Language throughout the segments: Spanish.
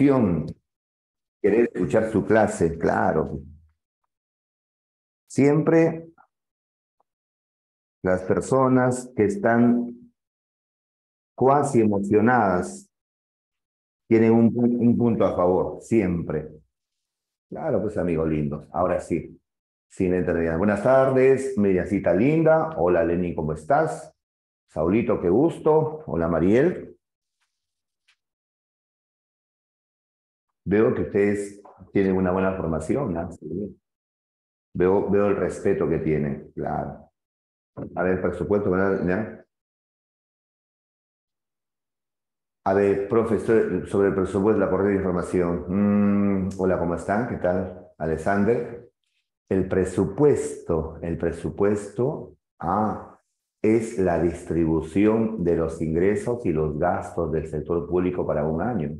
emoción querer escuchar su clase, claro. Siempre las personas que están cuasi emocionadas tienen un, un punto a favor, siempre. Claro, pues amigos lindos. Ahora sí, sin entender. Buenas tardes, mediacita linda. Hola Lenny, ¿cómo estás? Saulito, qué gusto. Hola Mariel. Veo que ustedes tienen una buena formación, ¿no? Veo, veo el respeto que tienen, claro. A ver, presupuesto, ¿verdad? A ver, profesor, sobre el presupuesto, la correcta información. Mm, hola, ¿cómo están? ¿Qué tal, Alexander? El presupuesto, el presupuesto, ah, es la distribución de los ingresos y los gastos del sector público para un año.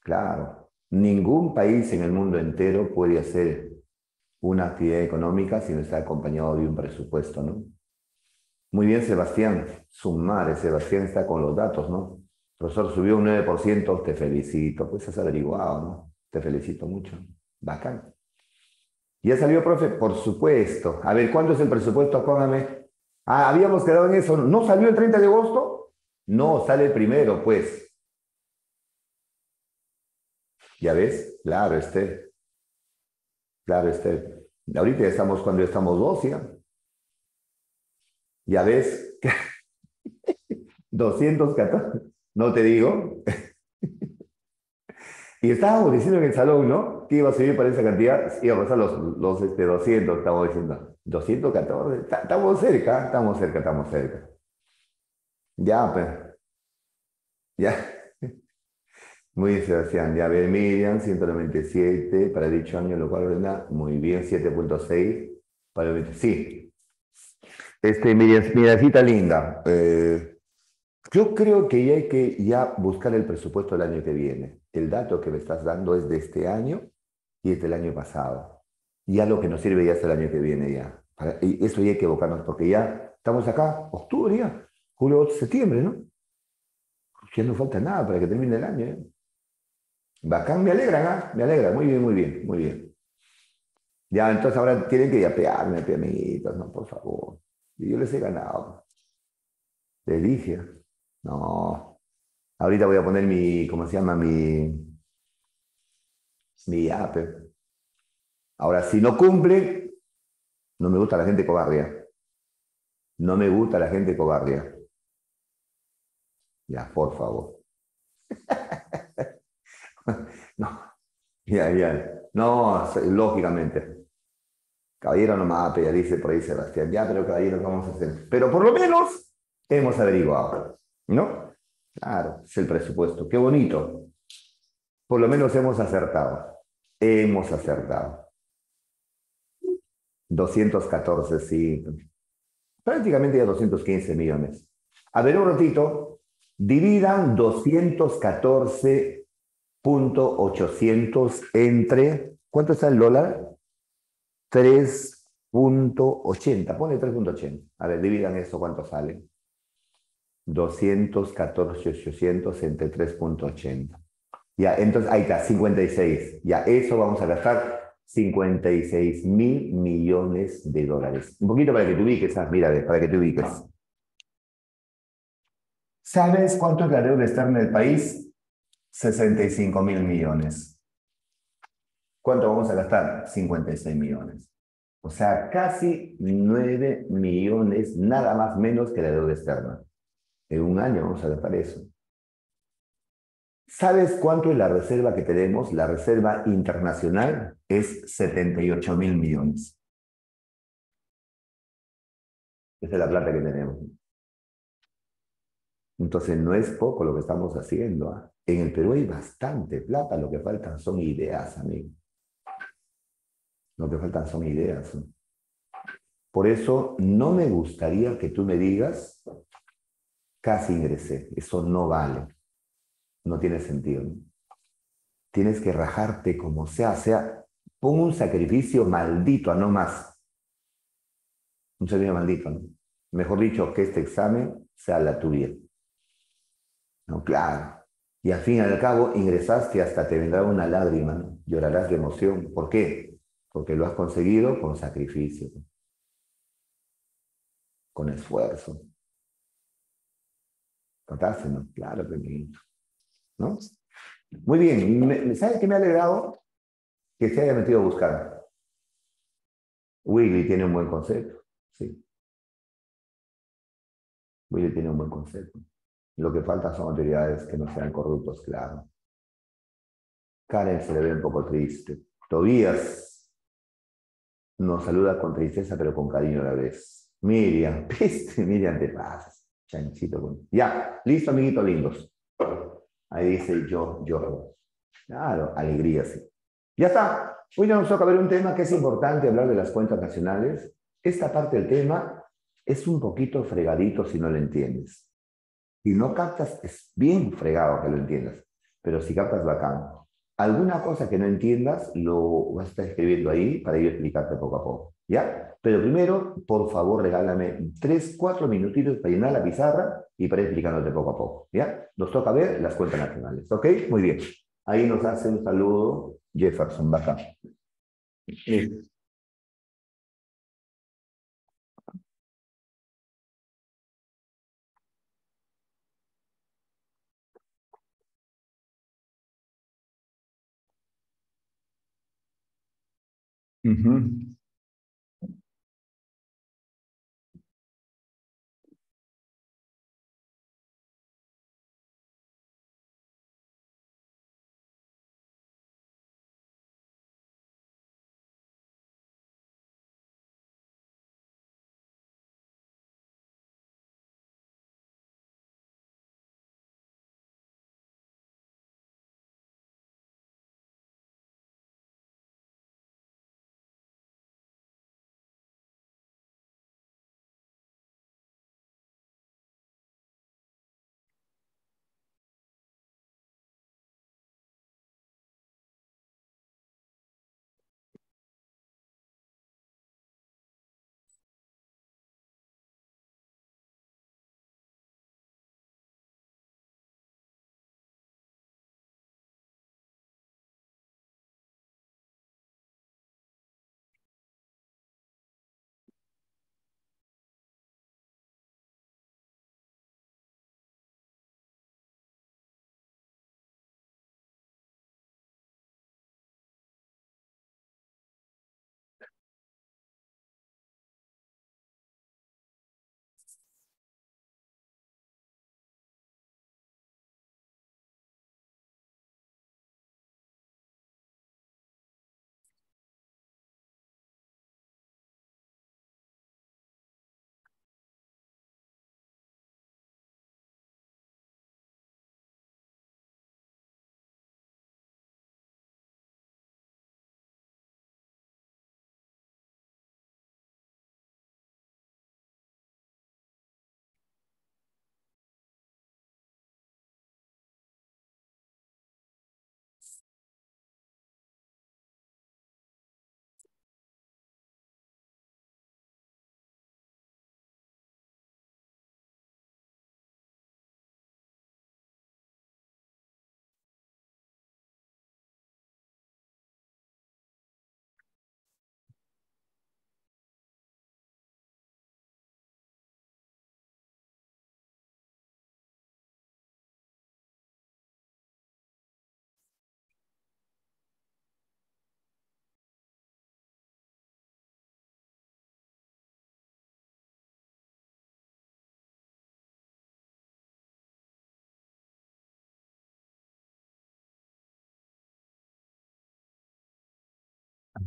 Claro, ningún país en el mundo entero puede hacer una actividad económica si no está acompañado de un presupuesto, ¿no? Muy bien, Sebastián. Sumar, Sebastián está con los datos, ¿no? profesor subió un 9%, te felicito. Pues has averiguado, ¿no? Te felicito mucho. Bacán. ¿Ya salió, profe? Por supuesto. A ver, ¿cuánto es el presupuesto? Póngame. Ah, habíamos quedado en eso. ¿No salió el 30 de agosto? No, sale el primero, pues. ¿Ya ves? Claro, Esther. Claro, Esther. Ahorita estamos cuando estamos dos, ¿ya? ¿Ya ves? 214. No te digo. y estábamos diciendo en el salón, ¿no? Que iba a subir para esa cantidad. Iba a pasar los, los este, 200, estamos diciendo. 214. Estamos cerca, estamos cerca, estamos cerca. Ya, pues. Ya. Muy bien, Sebastián. Ya ve Miriam, 197 para dicho año, lo cual ordena muy bien, 7.6 para el Sí. Este, Miriam, miracita linda. Eh, yo creo que ya hay que ya buscar el presupuesto del año que viene. El dato que me estás dando es de este año y es del año pasado. Ya lo que nos sirve ya es el año que viene ya. y eso ya hay que evocarnos, porque ya estamos acá, octubre julio, septiembre, ¿no? Ya no falta nada para que termine el año. ¿eh? Bacán, me alegra, Me alegra, muy bien, muy bien, muy bien. Ya, entonces ahora tienen que yapearme, amiguitos, no, por favor. Y yo les he ganado. Les dije. No. Ahorita voy a poner mi, ¿cómo se llama? Mi, mi yape. Ahora, si no cumple, no me gusta la gente cobardia. No me gusta la gente cobardia. Ya, por favor. ya, ya. No, lógicamente. Caballero no mate, ya dice por ahí Sebastián. Ya, pero caballero, ¿qué vamos a hacer? Pero por lo menos hemos averiguado, ¿no? Claro, es el presupuesto. Qué bonito. Por lo menos hemos acertado. Hemos acertado. 214, sí. Prácticamente ya 215 millones. A ver un ratito. Dividan 214 800 entre, ¿cuánto está el dólar? 3.80, pone 3.80. A ver, dividan eso, ¿cuánto sale? 214.800 entre 3.80. Ya, entonces ahí está, 56. Ya, eso vamos a gastar 56 mil millones de dólares. Un poquito para que te ubiques, ah, mira, para que te ubiques. ¿Sabes cuánto es la deuda externa del país? 65 mil millones. ¿Cuánto vamos a gastar? 56 millones. O sea, casi 9 millones, nada más menos que la deuda externa. En un año vamos a gastar eso. ¿Sabes cuánto es la reserva que tenemos? La reserva internacional es 78 mil millones. Esa es la plata que tenemos. Entonces no es poco lo que estamos haciendo. ¿ah? En el Perú hay bastante plata, lo que faltan son ideas, amigo. Lo que faltan son ideas. Por eso no me gustaría que tú me digas, casi ingresé, eso no vale. No tiene sentido. Tienes que rajarte como sea, sea, pon un sacrificio maldito a no más. Un sacrificio maldito, ¿no? Mejor dicho, que este examen sea la tuya. No, claro. Y al fin y al cabo ingresaste hasta te vendrá una lágrima, llorarás de emoción. ¿Por qué? Porque lo has conseguido con sacrificio, con esfuerzo. ¿no? Claro, pequeñito. ¿No? Muy bien. ¿Sabe qué me ha alegrado? Que se haya metido a buscar. Willy tiene un buen concepto. Sí. Willy tiene un buen concepto. Lo que falta son autoridades que no sean corruptos, claro. Karen se le ve un poco triste. Tobías nos saluda con tristeza, pero con cariño a la vez. Miriam, ¿viste? Miriam, te pasas. Chanchito. Ya, listo, amiguitos lindos. Ahí dice yo, yo. Claro, alegría, sí. Ya está. Hoy nos toca ver un tema que es importante hablar de las cuentas nacionales. Esta parte del tema es un poquito fregadito si no lo entiendes. Si no captas, es bien fregado que lo entiendas, pero si captas, bacán. Alguna cosa que no entiendas, lo vas a estar escribiendo ahí para yo explicarte poco a poco, ¿ya? Pero primero, por favor, regálame tres, cuatro minutitos para llenar la pizarra y para ir explicándote poco a poco, ¿ya? Nos toca ver las cuentas nacionales, ¿ok? Muy bien. Ahí nos hace un saludo Jefferson, bacán. Mm-hmm.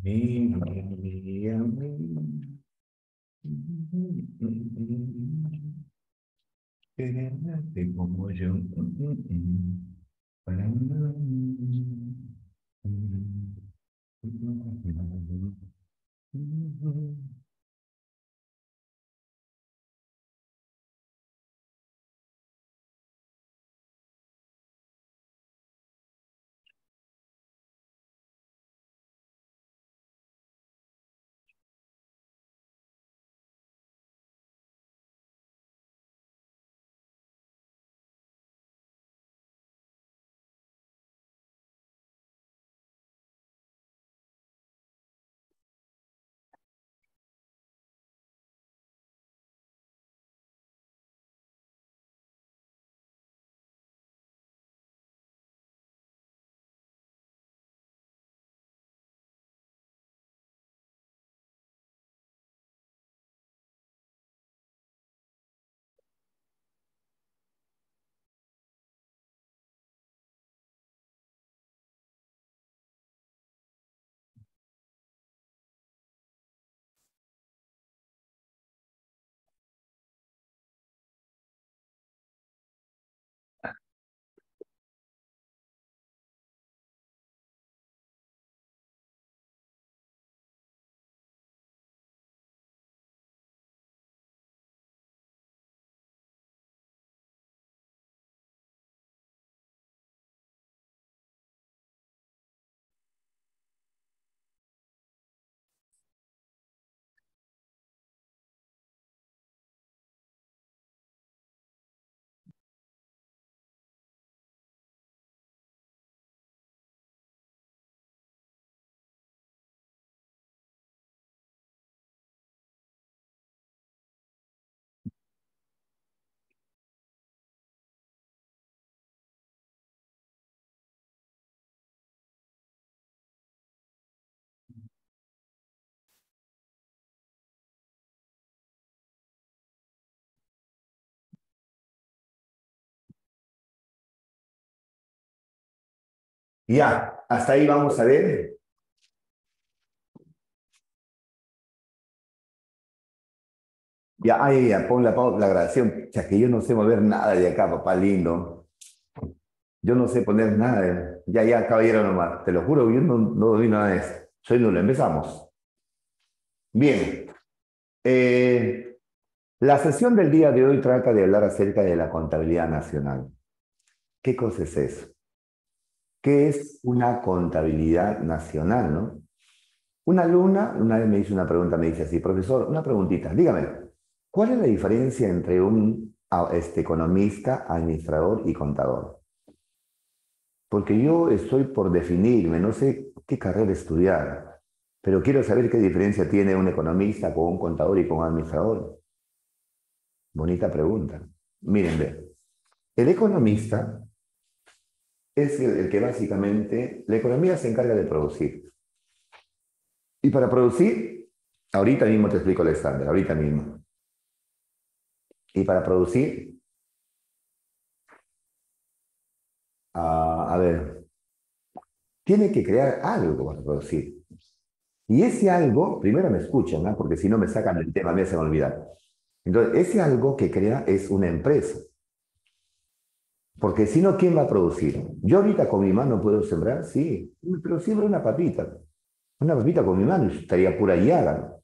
Amém, amém, Ya, hasta ahí vamos a ver. Ya, ahí, ya, pon la, la grabación. O sea, que yo no sé mover nada de acá, papá lindo. Yo no sé poner nada. Ya, ya, caballero nomás. Te lo juro, yo no, no doy nada de esto. Soy nulo. Empezamos. Bien. Eh, la sesión del día de hoy trata de hablar acerca de la contabilidad nacional. ¿Qué cosa es eso? ¿Qué es una contabilidad nacional, no? Una alumna una vez me hizo una pregunta, me dice así, profesor, una preguntita, dígame, ¿Cuál es la diferencia entre un este, economista, administrador y contador? Porque yo estoy por definirme, no sé qué carrera estudiar, pero quiero saber qué diferencia tiene un economista con un contador y con un administrador. Bonita pregunta. Miren, el economista es el que básicamente, la economía se encarga de producir. Y para producir, ahorita mismo te explico el estándar, ahorita mismo. Y para producir, a ver, tiene que crear algo para producir. Y ese algo, primero me escuchan, porque si no me sacan el tema, me olvida. Entonces, ese algo que crea es una empresa. Porque si no, ¿quién va a producir? Yo ahorita con mi mano puedo sembrar, sí, pero siembro una papita. Una papita con mi mano estaría pura llaga.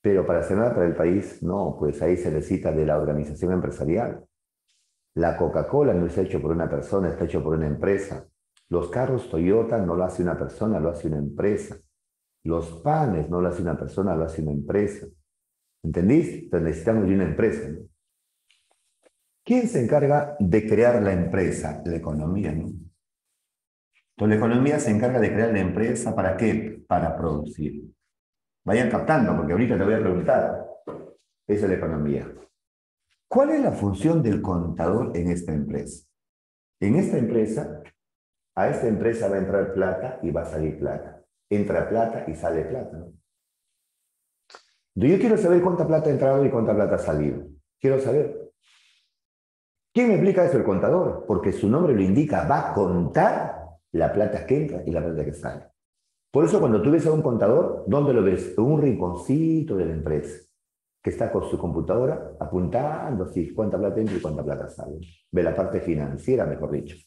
Pero para nada para el país, no, pues ahí se necesita de la organización empresarial. La Coca-Cola no está hecho por una persona, está hecho por una empresa. Los carros Toyota no lo hace una persona, lo hace una empresa. Los panes no lo hace una persona, lo hace una empresa. ¿Entendís? Entonces necesitamos de una empresa. ¿Quién se encarga de crear la empresa? La economía, ¿no? Entonces la economía se encarga de crear la empresa ¿para qué? Para producir. Vayan captando, porque ahorita te voy a preguntar. Esa es la economía. ¿Cuál es la función del contador en esta empresa? En esta empresa, a esta empresa va a entrar plata y va a salir plata. Entra plata y sale plata. ¿no? Yo quiero saber cuánta plata ha entrado y cuánta plata ha salido. Quiero saber. ¿Quién me explica eso? El contador. Porque su nombre lo indica. Va a contar la plata que entra y la plata que sale. Por eso cuando tú ves a un contador, ¿dónde lo ves? En un rinconcito de la empresa, que está con su computadora apuntando así, cuánta plata entra y cuánta plata sale. Ve la parte financiera, mejor dicho.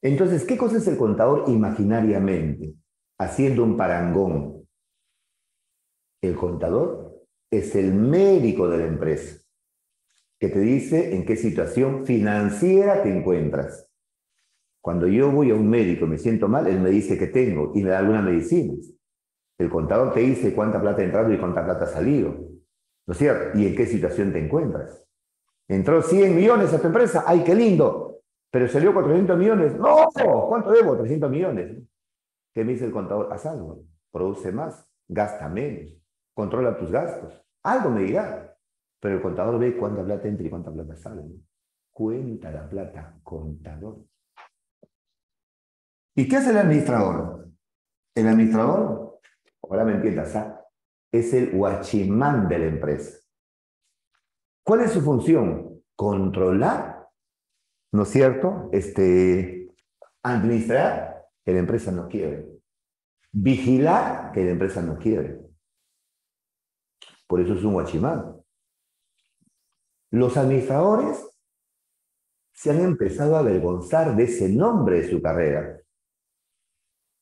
Entonces, ¿qué cosa es el contador imaginariamente? Haciendo un parangón. El contador es el médico de la empresa, que te dice en qué situación financiera te encuentras. Cuando yo voy a un médico y me siento mal, él me dice que tengo y me da algunas medicinas. El contador te dice cuánta plata ha entrado y cuánta plata ha salido. ¿No es cierto? ¿Y en qué situación te encuentras? Entró 100 millones a tu empresa, ¡ay, qué lindo! Pero salió 400 millones. ¡No! ¿Cuánto debo? 300 millones. ¿Qué me dice el contador? Haz algo. Produce más, gasta menos, controla tus gastos. Algo me dirá. Pero el contador ve cuánta plata entra y cuánta plata sale. Cuenta la plata, contador. ¿Y qué hace el administrador? El administrador, ahora me entiendas, ¿ah? es el guachimán de la empresa. ¿Cuál es su función? Controlar, ¿no es cierto? Este, administrar que la empresa no quiebre. Vigilar que la empresa no quiebre. Por eso es un guachimán. Los administradores se han empezado a avergonzar de ese nombre de su carrera.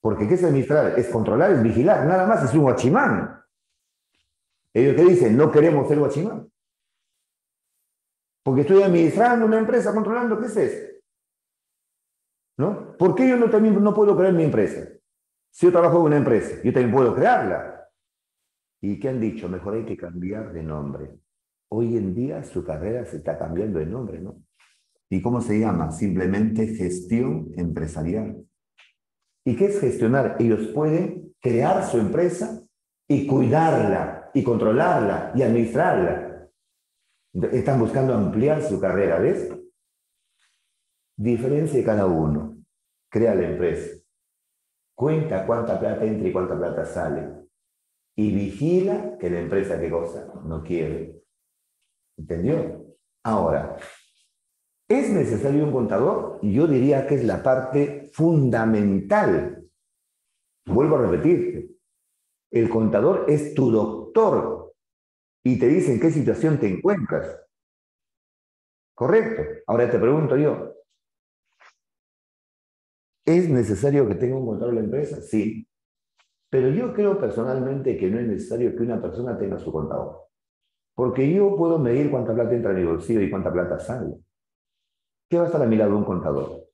Porque ¿qué es administrar? Es controlar, es vigilar, nada más, es un guachimán. Ellos que dicen, no queremos ser guachimán. Porque estoy administrando una empresa, controlando, ¿qué es eso? ¿No? ¿Por qué yo no, también no puedo crear mi empresa? Si yo trabajo en una empresa, yo también puedo crearla. ¿Y qué han dicho? Mejor hay que cambiar de nombre. Hoy en día su carrera se está cambiando de nombre, ¿no? ¿Y cómo se llama? Simplemente gestión empresarial. ¿Y qué es gestionar? Ellos pueden crear su empresa y cuidarla y controlarla y administrarla. Están buscando ampliar su carrera, ¿ves? Diferencia de cada uno. Crea la empresa. Cuenta cuánta plata entra y cuánta plata sale. Y vigila que la empresa que cosa no quiere. ¿Entendió? Ahora, ¿Es necesario un contador? Yo diría que es la parte fundamental. Vuelvo a repetirte. El contador es tu doctor y te dice en qué situación te encuentras. Correcto. Ahora te pregunto yo, ¿es necesario que tenga un contador la empresa? Sí. Pero yo creo personalmente que no es necesario que una persona tenga su contador. Porque yo puedo medir cuánta plata entra en mi bolsillo y cuánta plata sale. ¿Qué va a estar a mi lado un contador?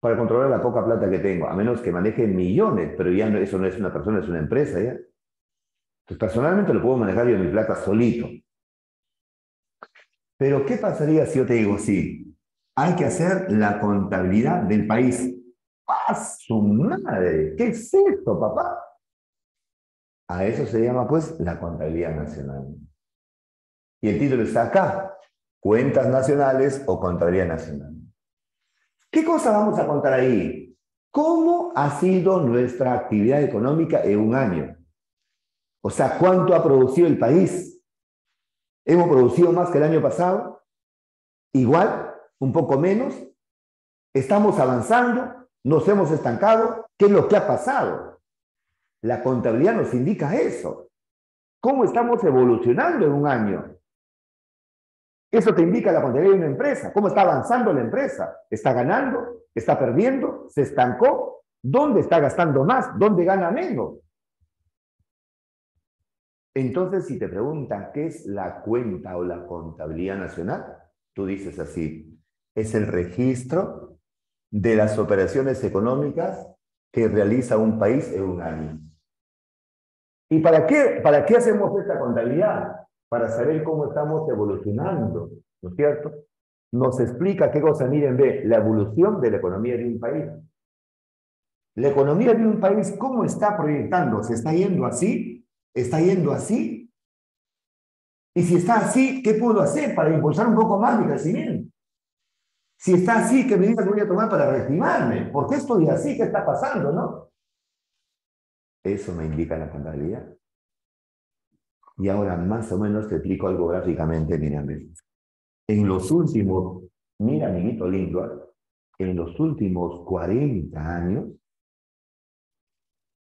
Para controlar la poca plata que tengo, a menos que maneje millones, pero ya eso no es una persona, es una empresa ya. Entonces, personalmente lo puedo manejar yo mi plata solito. Pero, ¿qué pasaría si yo te digo, sí, hay que hacer la contabilidad del país? ¡Ah, su madre! ¿Qué es esto, papá? A eso se llama, pues, la contabilidad nacional. Y el título está acá, cuentas nacionales o contabilidad nacional. ¿Qué cosa vamos a contar ahí? ¿Cómo ha sido nuestra actividad económica en un año? O sea, ¿cuánto ha producido el país? ¿Hemos producido más que el año pasado? ¿Igual? ¿Un poco menos? ¿Estamos avanzando? ¿Nos hemos estancado? ¿Qué es lo que ha pasado? La contabilidad nos indica eso. ¿Cómo estamos evolucionando en un año? Eso te indica la contabilidad de una empresa. ¿Cómo está avanzando la empresa? ¿Está ganando? ¿Está perdiendo? ¿Se estancó? ¿Dónde está gastando más? ¿Dónde gana menos? Entonces, si te preguntan qué es la cuenta o la contabilidad nacional, tú dices así, es el registro de las operaciones económicas que realiza un país en un año. ¿Y para qué, para qué hacemos esta contabilidad? Para saber cómo estamos evolucionando, ¿no es cierto? Nos explica qué cosa, miren, ve, la evolución de la economía de un país. La economía de un país, ¿cómo está proyectando? ¿Se está yendo así? ¿Está yendo así? Y si está así, ¿qué puedo hacer para impulsar un poco más mi crecimiento? Si está así, ¿qué medidas voy a tomar para reactivarme? ¿Por qué estoy así? ¿Qué está pasando, no? Eso me indica la contabilidad. Y ahora más o menos te explico algo gráficamente, mírame. En los últimos, mira, amiguito lindo, en los últimos 40 años,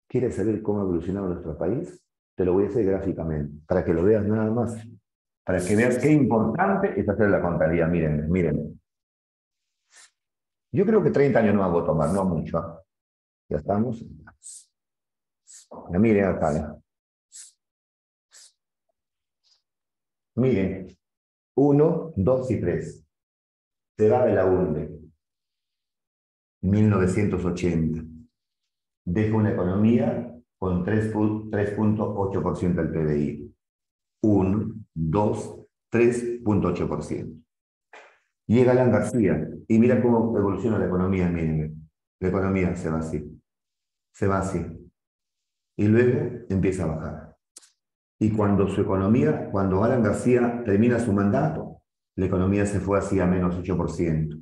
¿quieres saber cómo ha evolucionado nuestro país? Te lo voy a hacer gráficamente, para que lo veas nada más. Para que veas qué importante es hacer la contabilidad. Mírenme, mírenme. Yo creo que 30 años no hago tomar, no mucho. ¿ah? Ya estamos. Miren acá. Miren, uno, dos y tres. Se va de la UNDE. 1980. Deja una economía con 3.8% del PBI. 1, 2, 3.8%. Llega Alan García y mira cómo evoluciona la economía, miren. La economía se va así. Se va así. Y luego empieza a bajar. Y cuando su economía, cuando Alan García termina su mandato, la economía se fue así a menos 8%.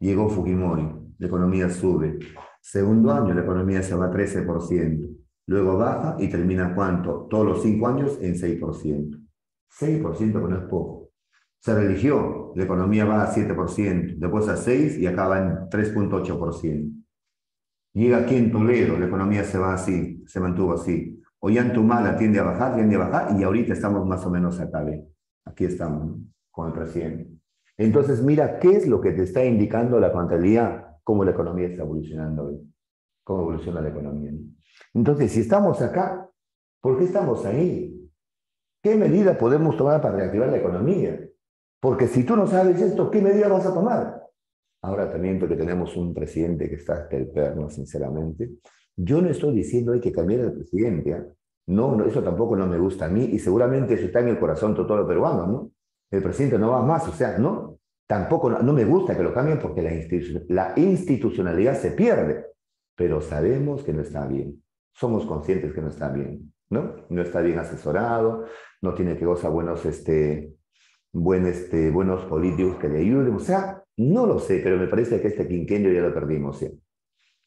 Llegó Fujimori, la economía sube. Segundo año, la economía se va a 13%. Luego baja y termina cuánto? Todos los cinco años en 6%. 6% que no es poco. Se religió, la economía va a 7%, después a 6% y acaba en 3.8%. Llega aquí en Toledo, la economía se va así, se mantuvo así. Ollantumala tiende a bajar, tiende a bajar, y ahorita estamos más o menos acá, Aquí estamos, con el presidente. Entonces, mira, ¿qué es lo que te está indicando la contabilidad? Cómo la economía está evolucionando, cómo evoluciona la economía. Entonces, si estamos acá, ¿por qué estamos ahí? ¿Qué medida podemos tomar para reactivar la economía? Porque si tú no sabes esto, ¿qué medida vas a tomar? Ahora también porque tenemos un presidente que está hasta el perno, sinceramente, yo no estoy diciendo hay que cambiar al presidente. ¿ah? No, eso tampoco no me gusta a mí y seguramente eso está en el corazón de todo peruano, ¿no? El presidente no va más, o sea, no. Tampoco, no, me gusta que lo cambien porque la, la institucionalidad se pierde, pero sabemos que no está bien. Somos conscientes que no está bien, ¿no? No está bien asesorado, no tiene que gozar buenos, este, buen, este, buenos políticos que le ayuden, o sea, no lo sé, pero me parece que este quinquenio ya lo perdimos, ¿sí?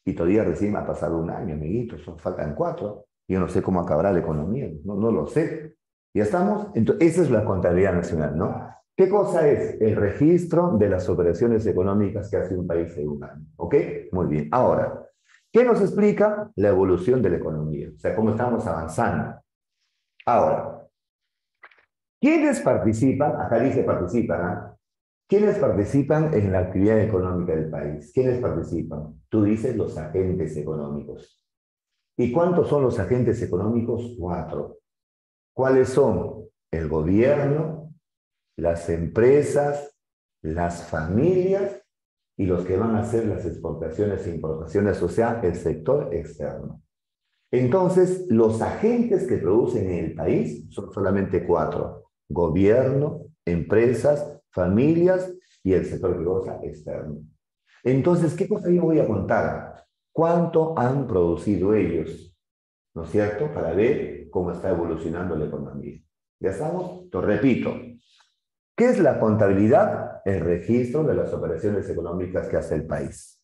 Y todavía recién ha pasado un año, amiguitos, faltan cuatro. Yo no sé cómo acabará la economía, no, lo sé. Ya estamos, entonces, esa es la contabilidad nacional, ¿no? ¿Qué cosa es? El registro de las operaciones económicas que hace un país en un año. ¿Ok? Muy bien. Ahora, ¿qué nos explica la evolución de la economía? O sea, cómo estamos avanzando. Ahora, ¿quiénes participan? Acá dice participan, ¿ah? ¿Quiénes participan en la actividad económica del país? ¿Quiénes participan? Tú dices los agentes económicos. ¿Y cuántos son los agentes económicos? Cuatro. ¿Cuáles son? El gobierno, las empresas, las familias y los que van a hacer las exportaciones e importaciones, o sea, el sector externo. Entonces, los agentes que producen en el país son solamente cuatro. Gobierno, empresas, familias y el sector privado externo. Entonces, ¿qué cosa yo voy a contar? ¿Cuánto han producido ellos? ¿No es cierto? Para ver cómo está evolucionando la economía. ¿Ya estamos? Lo repito. ¿Qué es la contabilidad? El registro de las operaciones económicas que hace el país.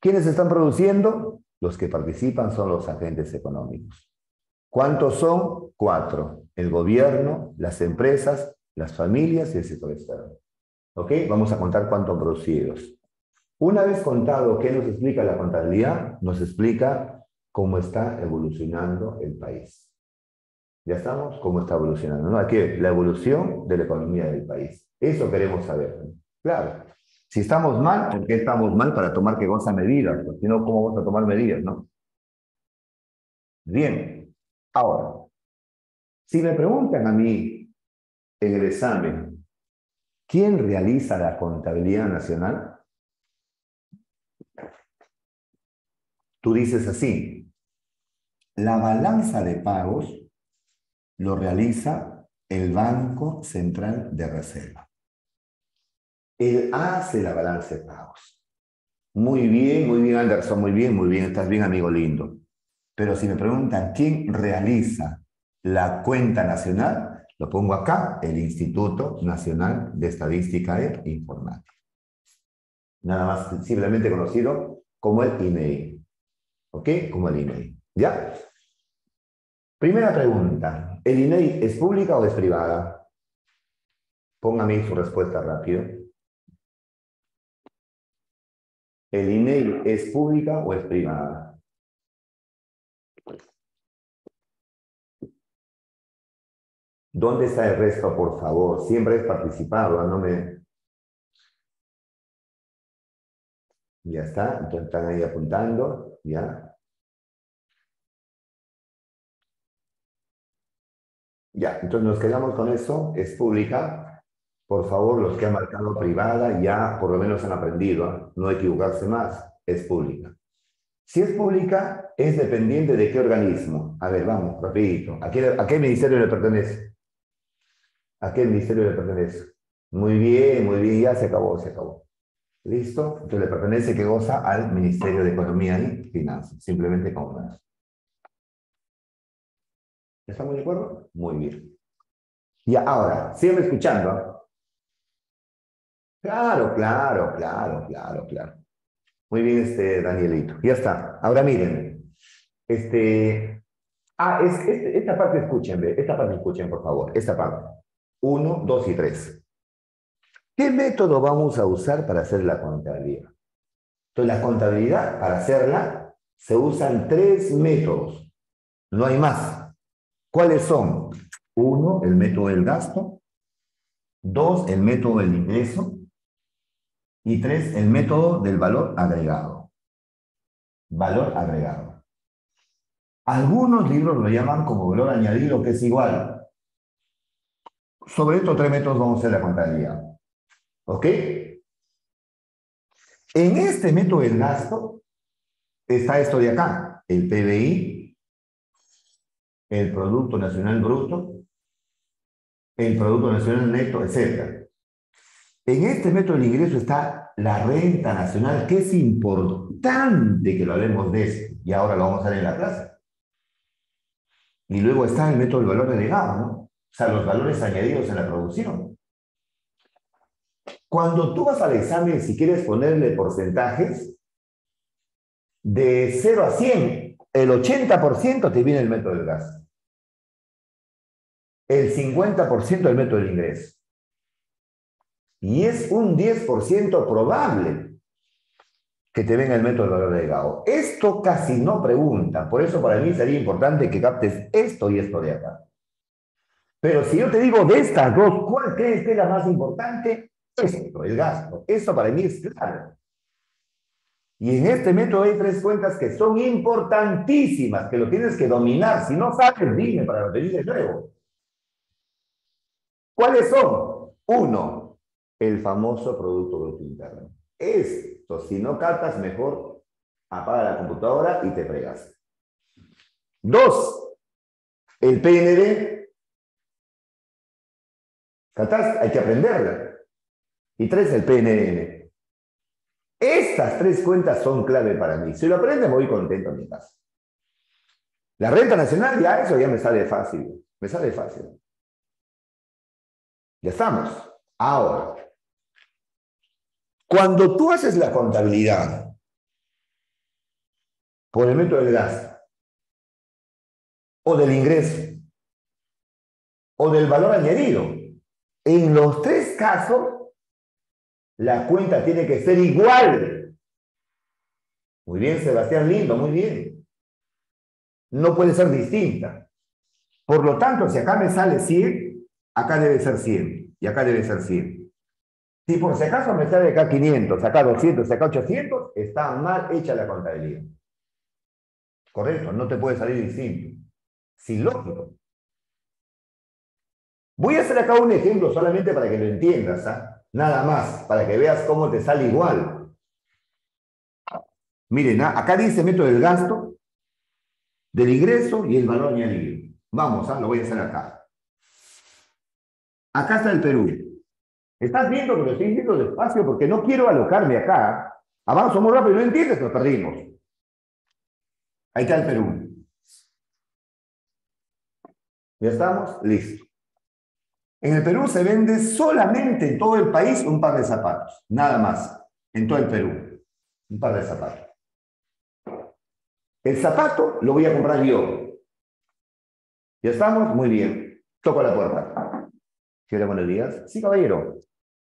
¿Quiénes están produciendo? Los que participan son los agentes económicos. ¿Cuántos son? Cuatro. El gobierno, las empresas, las familias y el sector externo. ¿Ok? Vamos a contar cuántos producidos. Una vez contado qué nos explica la contabilidad, nos explica cómo está evolucionando el país. ¿Ya estamos? ¿Cómo está evolucionando? ¿no? Aquí la evolución de la economía del país. Eso queremos saber. Claro. Si estamos mal, ¿por qué estamos mal para tomar qué cosa medidas? Porque si no, ¿cómo vamos a tomar medidas? ¿no? Bien. Ahora, si me preguntan a mí en el examen, ¿quién realiza la contabilidad nacional? Tú dices así, la balanza de pagos lo realiza el Banco Central de Reserva. Él hace la balanza de pagos. Muy bien, muy bien, Anderson, muy bien, muy bien, estás bien, amigo lindo. Pero si me preguntan quién realiza la cuenta nacional, lo pongo acá, el Instituto Nacional de Estadística e Informática. Nada más simplemente conocido como el INEI. ¿Ok? Como el INEI. ¿Ya? Primera pregunta. ¿El INEI es pública o es privada? Póngame su respuesta rápido. ¿El INEI es pública o es privada? ¿Dónde está el resto, por favor? Siempre es participado, no me... Ya está, entonces están ahí apuntando, ya. Ya, entonces nos quedamos con eso, es pública. Por favor, los que han marcado privada ya por lo menos han aprendido, ¿eh? no equivocarse más, es pública. Si es pública, es dependiente de qué organismo. A ver, vamos, rapidito. ¿A a qué ministerio le pertenece? ¿A qué ministerio le pertenece? Muy bien, muy bien, ya se acabó, se acabó. ¿Listo? Entonces le pertenece que goza al Ministerio de Economía y Finanzas, simplemente como eso. ¿Estamos de acuerdo? Muy bien. Y ahora, síganme escuchando. Claro, claro, claro, claro, claro. Muy bien, este Danielito. Ya está. Ahora miren. Este. Ah, es, este, esta parte escuchen, esta parte escuchen, por favor. Esta parte. 1, 2 y 3. ¿Qué método vamos a usar para hacer la contabilidad? Entonces, la contabilidad, para hacerla, se usan tres métodos. No hay más. ¿Cuáles son? Uno, el método del gasto. Dos, el método del ingreso. Y tres, el método del valor agregado. Valor agregado. Algunos libros lo llaman como valor añadido, que es igual sobre estos tres métodos vamos a hacer la contabilidad. ¿Ok? En este método del gasto está esto de acá, el PBI, el Producto Nacional Bruto, el Producto Nacional Neto, etc. En este método del ingreso está la renta nacional, que es importante que lo hablemos de esto, y ahora lo vamos a ver en la clase. Y luego está el método del valor delegado, ¿no? O sea, los valores añadidos en la producción. Cuando tú vas al examen, si quieres ponerle porcentajes, de 0 a 100, el 80% te viene el método del gasto. El 50% del método del ingreso. Y es un 10% probable que te venga el método del valor agregado. Esto casi no pregunta, por eso para mí sería importante que captes esto y esto de acá. Pero si yo te digo de estas dos, ¿cuál crees que es la más importante? Esto, el gasto. Eso para mí es claro. Y en este método hay tres cuentas que son importantísimas, que lo tienes que dominar. Si no sabes, dime para lo de nuevo. ¿Cuáles son? Uno, el famoso Producto Bruto Interno. Esto, si no captas, mejor apaga la computadora y te fregas. Dos, el PND. Hay que aprenderla. Y tres, el PNN. Estas tres cuentas son clave para mí. Si lo aprende, voy contento en mi casa. La renta nacional, ya eso ya me sale fácil. Me sale fácil. Ya estamos. Ahora, cuando tú haces la contabilidad por el método del gasto, o del ingreso, o del valor añadido, en los tres casos la cuenta tiene que ser igual. Muy bien, Sebastián Lindo, muy bien. No puede ser distinta. Por lo tanto, si acá me sale 100, acá debe ser 100 y acá debe ser 100. Si por si acaso me sale acá 500, acá 200, acá 800, está mal hecha la contabilidad. Correcto, no te puede salir distinto. Sin lógico. Voy a hacer acá un ejemplo solamente para que lo entiendas. ¿ah? Nada más, para que veas cómo te sale igual. Miren, ¿ah? acá dice método del gasto, del ingreso y el valor añadido. Vamos, ¿ah? lo voy a hacer acá. Acá está el Perú. ¿Estás viendo que lo estoy diciendo despacio? Porque no quiero alocarme acá. Avanzo muy rápido, no entiendes, nos perdimos. Ahí está el Perú. ¿Ya estamos? Listo. En el Perú se vende solamente en todo el país un par de zapatos, nada más, en todo el Perú, un par de zapatos. El zapato lo voy a comprar yo. ¿Ya estamos? Muy bien. Toco la puerta. ¿Quiere buenos días? Sí, caballero.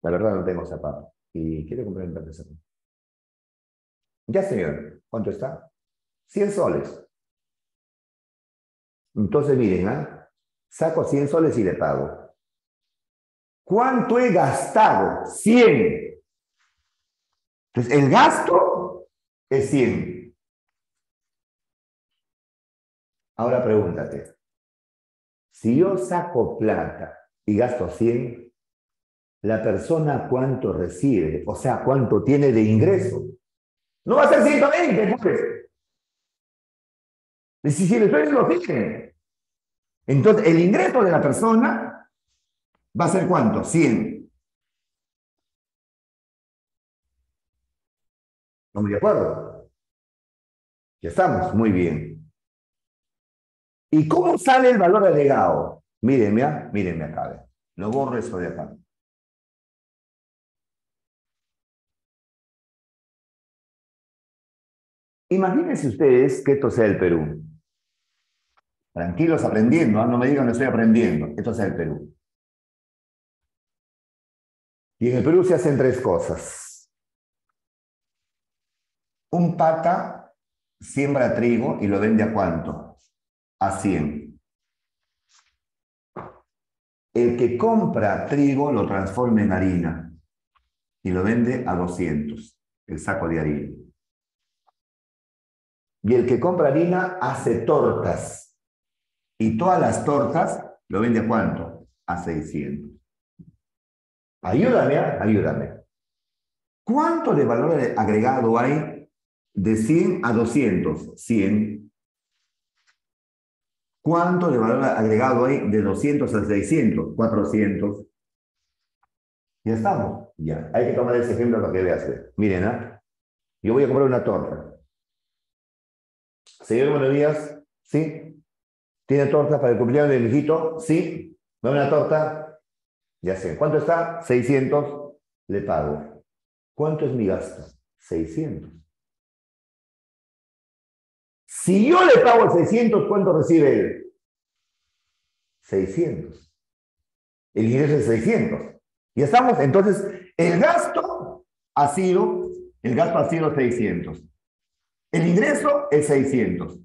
La verdad no tengo zapato. ¿Y quiere comprar un par de zapatos? Ya, señor. ¿Cuánto está? 100 soles. Entonces, miren, ¿ah? saco 100 soles y le pago. ¿Cuánto he gastado? 100. Entonces, el gasto es 100. Ahora pregúntate, si yo saco plata y gasto 100, la persona cuánto recibe, o sea, cuánto tiene de ingreso. No va a ser 120, pues. Si, si estoy lo Entonces, el ingreso de la persona ¿Va a ser cuánto? 100. ¿Estamos de acuerdo? Ya estamos, muy bien. ¿Y cómo sale el valor agregado? Mírenme, ¿ah? mírenme acá. Lo borro eso de acá. Imagínense ustedes que esto sea el Perú. Tranquilos aprendiendo, ¿ah? no me digan que estoy aprendiendo. Esto sea el Perú. Y en el Perú se hacen tres cosas. Un pata siembra trigo y lo vende a cuánto? A 100. El que compra trigo lo transforma en harina y lo vende a 200, el saco de harina. Y el que compra harina hace tortas y todas las tortas lo vende a cuánto? A 600. Ayúdame, ¿eh? ayúdame. ¿Cuánto de valor agregado hay de 100 a 200? 100. ¿Cuánto de valor agregado hay de 200 a 600? 400. Ya estamos. Ya. Hay que tomar ese ejemplo para que veas. Miren, ¿ah? yo voy a comprar una torta. Señor, buenos días. ¿Sí? ¿Tiene torta para el cumpleaños del hijito? Sí. ¿Dame una torta? Ya sé. ¿Cuánto está? 600. Le pago. ¿Cuánto es mi gasto? 600. Si yo le pago el 600, ¿cuánto recibe él? 600. El ingreso es 600. ¿Ya estamos? Entonces, el gasto ha sido, el gasto ha sido 600. El ingreso es 600.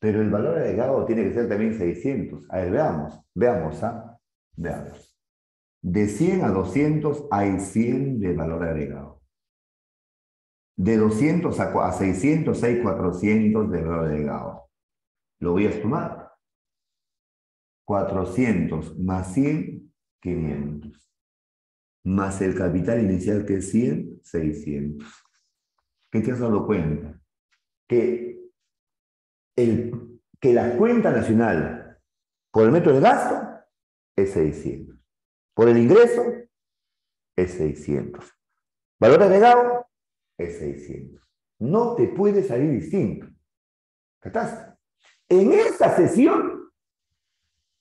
Pero el valor agregado tiene que ser también 600. A ver, veamos, veamos, ¿ah? Veamos. De 100 a 200 hay 100 de valor agregado. De 200 a 600 hay 400 de valor agregado. Lo voy a sumar. 400 más 100, 500. Más el capital inicial que es 100, 600. ¿Qué te has dado cuenta? Que, el, que la cuenta nacional por el método de gasto es 600. Por el ingreso es 600. Valor agregado es 600. No te puede salir distinto. ¿Cataste? En esta sesión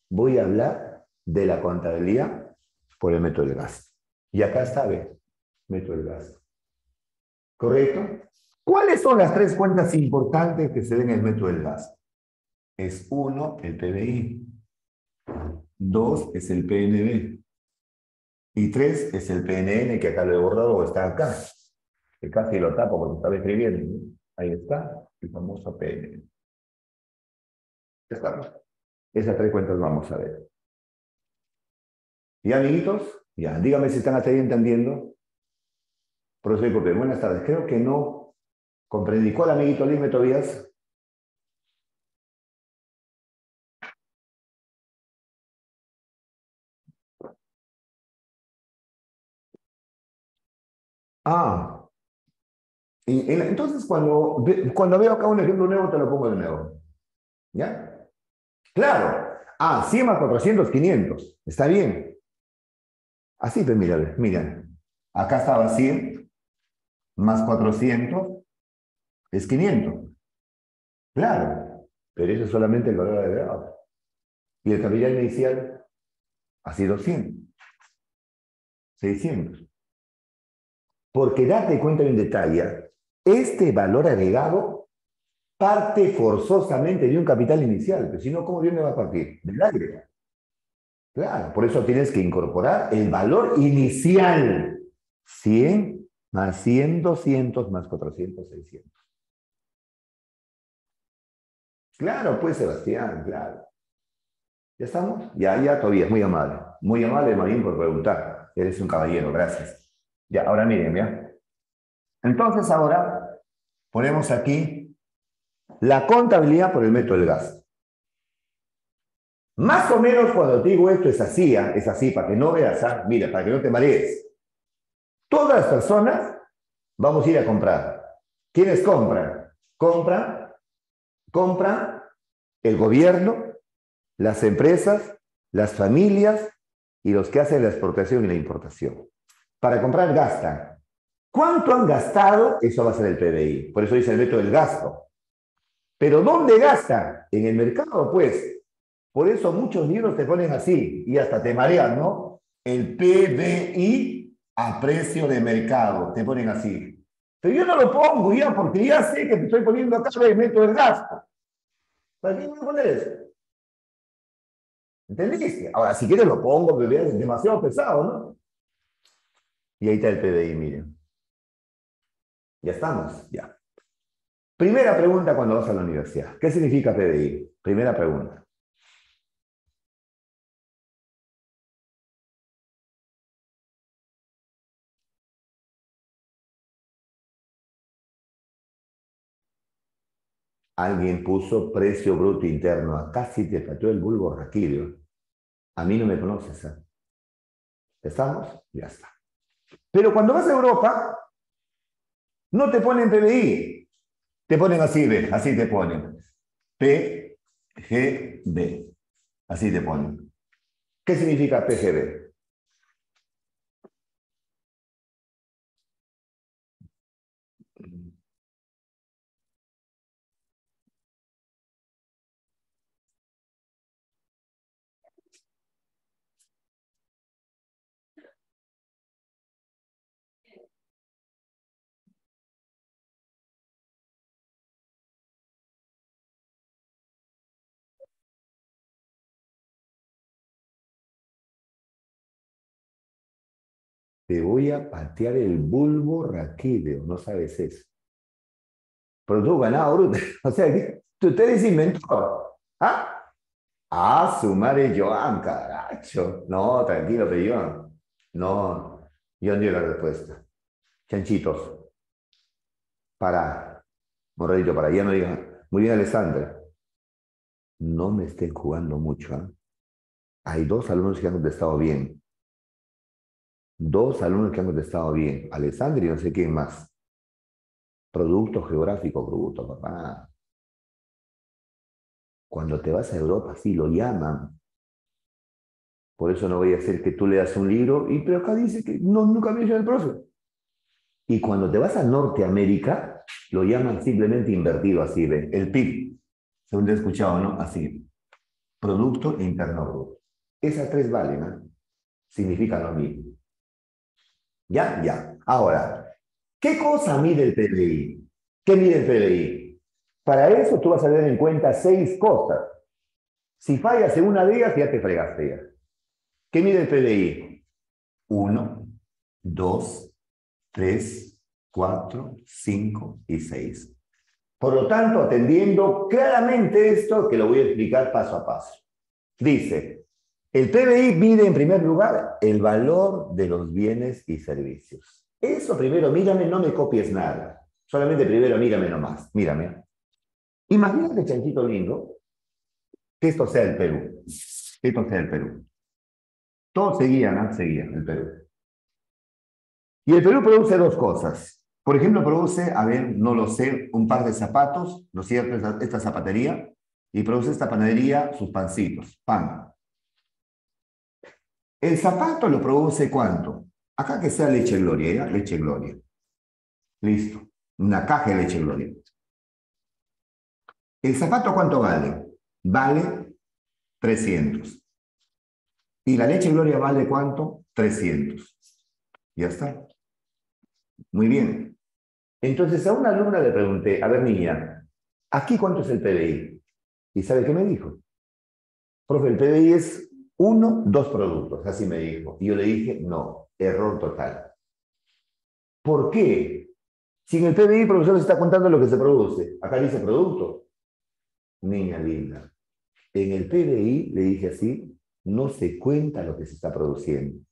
voy a hablar de la contabilidad por el método de gasto. Y acá está, ve, método de gasto. ¿Correcto? ¿Cuáles son las tres cuentas importantes que se ven en el método del gasto? Es uno, el PBI. Dos, es el PNB. Y tres, es el PNN, que acá lo he borrado está acá. Que casi lo tapo porque estaba escribiendo. Ahí está, el famoso PNN. Ya estamos. Esas tres cuentas vamos a ver. ¿Y amiguitos? Ya, dígame si están hasta ahí entendiendo. Profesor buenas tardes. Creo que no comprendí. ¿Cuál amiguito? Dime, Tobías. Ah. Y, entonces, cuando, cuando veo acá un ejemplo nuevo, te lo pongo de nuevo. ¿Ya? Claro. Ah, 100 más 400, 500. Está bien. Así, pues mira, miren. Acá estaba 100 más 400 es 500. Claro, pero eso es solamente el valor agregado. Y el capital inicial ha sido 100. 600. Porque date cuenta de un detalle. Este valor agregado parte forzosamente de un capital inicial. Pero si no, ¿cómo viene va a partir? Del aire. Claro, por eso tienes que incorporar el valor inicial. 100 más 100, 200 más 400, 600. Claro, pues Sebastián, claro. ¿Ya estamos? Ya, ya, todavía, muy amable. Muy amable, Marín, por preguntar. Eres un caballero, gracias. Ya, ahora miren, ¿ya? Entonces ahora ponemos aquí la contabilidad por el método del gasto. Más o menos cuando te digo esto es así, ¿ah? es así, para que no veas, ¿ah? mira, para que no te marees. Todas las personas vamos a ir a comprar. ¿Quiénes compran? Compran, compran el gobierno, las empresas, las familias y los que hacen la exportación y la importación. Para comprar gastan. ¿Cuánto han gastado? Eso va a ser el PBI. Por eso dice el método del gasto. Pero ¿dónde gastan? En el mercado, pues. Por eso muchos libros te ponen así y hasta te marean, ¿no? El PBI a precio de mercado, te ponen así. Pero yo no lo pongo ya porque ya sé que te estoy poniendo acá el método del gasto. ¿Para qué me pones eso? ¿Entendiste? Ahora, si quieres lo pongo, pero es demasiado pesado, ¿no? Y ahí está el PBI, miren. Ya estamos, ya. Primera pregunta cuando vas a la universidad. ¿Qué significa PBI? Primera pregunta. Alguien puso precio bruto interno. Acá sí te faltó el bulbo raquídeo. A mí no me conoces. ¿eh? ¿Estamos? Ya está. Pero cuando vas a Europa, no te ponen PBI. Te ponen así, ve, así te ponen. PGB. Así te ponen. ¿Qué significa PGB? Te voy a patear el bulbo raquídeo, no sabes eso. Producto ganado bruto. O sea, tú eres inventor. ¿Ah? Ah, su madre Joan, caracho. No, tranquilo, pero Joan. No, yo no dio la respuesta. Chanchitos. Para. Morrito, para. Ya no digan. Muy bien, Alessandra. No me estén jugando mucho. ¿ah? Hay dos alumnos que han contestado bien. Dos alumnos que han contestado bien. Alessandra y no sé quién más. Producto geográfico bruto, papá. Cuando te vas a Europa, sí lo llaman. Por eso no voy a hacer que tú leas un libro, y pero acá dice que no, nunca me el profe. Y cuando te vas a Norteamérica, lo llaman simplemente invertido así, ¿ve? El PIB, según te he escuchado, ¿no? Así. Producto Interno Bruto. Esas tres valen, ¿no? Significan lo mismo. ¿Ya? Ya. Ahora, ¿qué cosa mide el PBI? ¿Qué mide el PBI? Para eso tú vas a tener en cuenta seis cosas. Si fallas en una de ellas, ya te fregaste ya. ¿Qué mide el PBI? Uno, dos, tres, cuatro, cinco y seis. Por lo tanto, atendiendo claramente esto, que lo voy a explicar paso a paso. Dice, el PBI mide en primer lugar el valor de los bienes y servicios. Eso primero, mírame, no me copies nada. Solamente primero mírame nomás, mírame. Imagínate, chanchito lindo, que esto sea el Perú. Que esto sea el Perú. Todos seguían, ¿no? seguían el Perú. Y el Perú produce dos cosas. Por ejemplo, produce, a ver, no lo sé, un par de zapatos, ¿no es cierto? Esta, esta zapatería. Y produce esta panadería sus pancitos, pan. El zapato lo produce cuánto? Acá que sea leche gloria, ¿ya? Leche gloria. Listo. Una caja de leche gloria. ¿El zapato cuánto vale? Vale 300. ¿Y la leche gloria vale cuánto? 300. Ya está. Muy bien. Entonces a una alumna le pregunté, a ver niña, ¿aquí cuánto es el PBI? ¿Y sabe qué me dijo? Profe, el PBI es uno, dos productos, así me dijo. Y yo le dije, no, error total. ¿Por qué? Si en el PBI, profesor, se está contando lo que se produce. Acá dice producto. Niña linda. En el PBI, le dije así, no se cuenta lo que se está produciendo.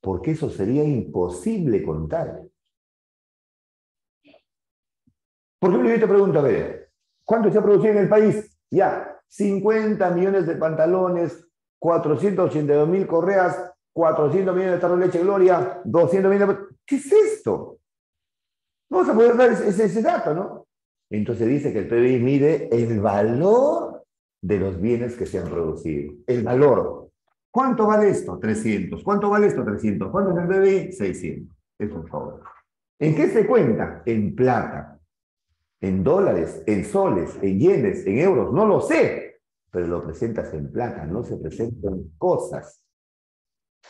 Porque eso sería imposible contar. Por ejemplo, yo te pregunto, a ver, ¿cuánto se ha producido en el país? Ya, 50 millones de pantalones, 482 mil correas, 400 millones de tarros de leche Gloria, 200 millones de... ¿Qué es esto? No vamos a poder dar ese, ese dato, ¿no? Entonces dice que el PBI mide el valor de los bienes que se han producido. El valor. ¿Cuánto vale esto? 300. ¿Cuánto vale esto? 300. ¿Cuánto es el PBI? 600. Es un favor. ¿En qué se cuenta? En plata, en dólares, en soles, en yenes, en euros. No lo sé pero lo presentas en plata, no se presentan cosas.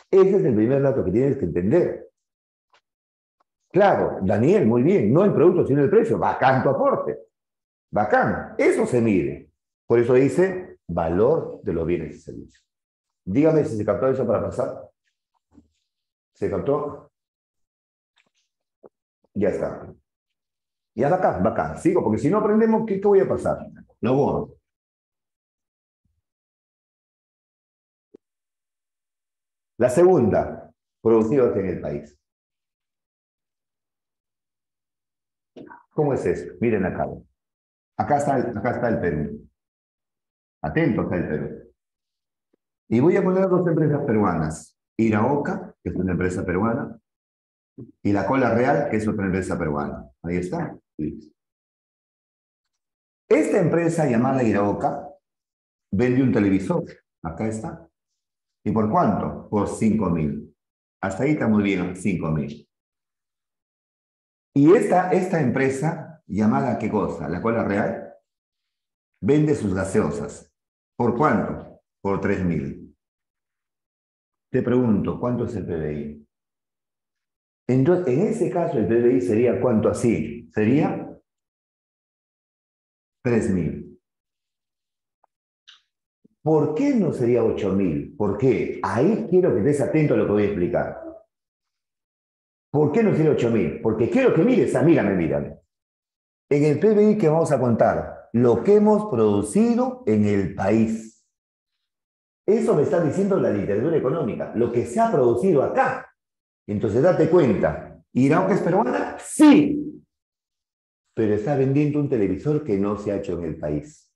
Ese es el primer dato que tienes que entender. Claro, Daniel, muy bien, no el producto, sino el precio. Bacán tu aporte. Bacán. Eso se mide. Por eso dice valor de los bienes y servicios. Dígame si se captó eso para pasar. ¿Se captó? Ya está. Ya bacán, bacán. Sigo, porque si no aprendemos, ¿qué, qué voy a pasar? No borro. La segunda, producidos en el país. ¿Cómo es eso? Miren acá. Acá está, acá está el Perú. Atento está el Perú. Y voy a poner dos empresas peruanas. Iraoka, que es una empresa peruana, y la Cola Real, que es otra empresa peruana. Ahí está. Esta empresa llamada Iraoka vende un televisor. Acá está. ¿Y por cuánto? Por 5 mil. Hasta ahí está muy bien, 5 mil. Y esta, esta empresa, llamada qué cosa, la Cola Real, vende sus gaseosas. ¿Por cuánto? Por 3 mil. Te pregunto, ¿cuánto es el PBI? Entonces, en ese caso, el PBI sería cuánto así? Sería 3 mil. ¿Por qué no sería 8.000? ¿Por qué? Ahí quiero que estés atento a lo que voy a explicar. ¿Por qué no tiene 8 mil? Porque quiero que mires, ah, mírame, mírame. En el PBI que vamos a contar, lo que hemos producido en el país. Eso me está diciendo la literatura económica, lo que se ha producido acá. Entonces date cuenta, ¿Irán que es peruana? Sí. Pero está vendiendo un televisor que no se ha hecho en el país.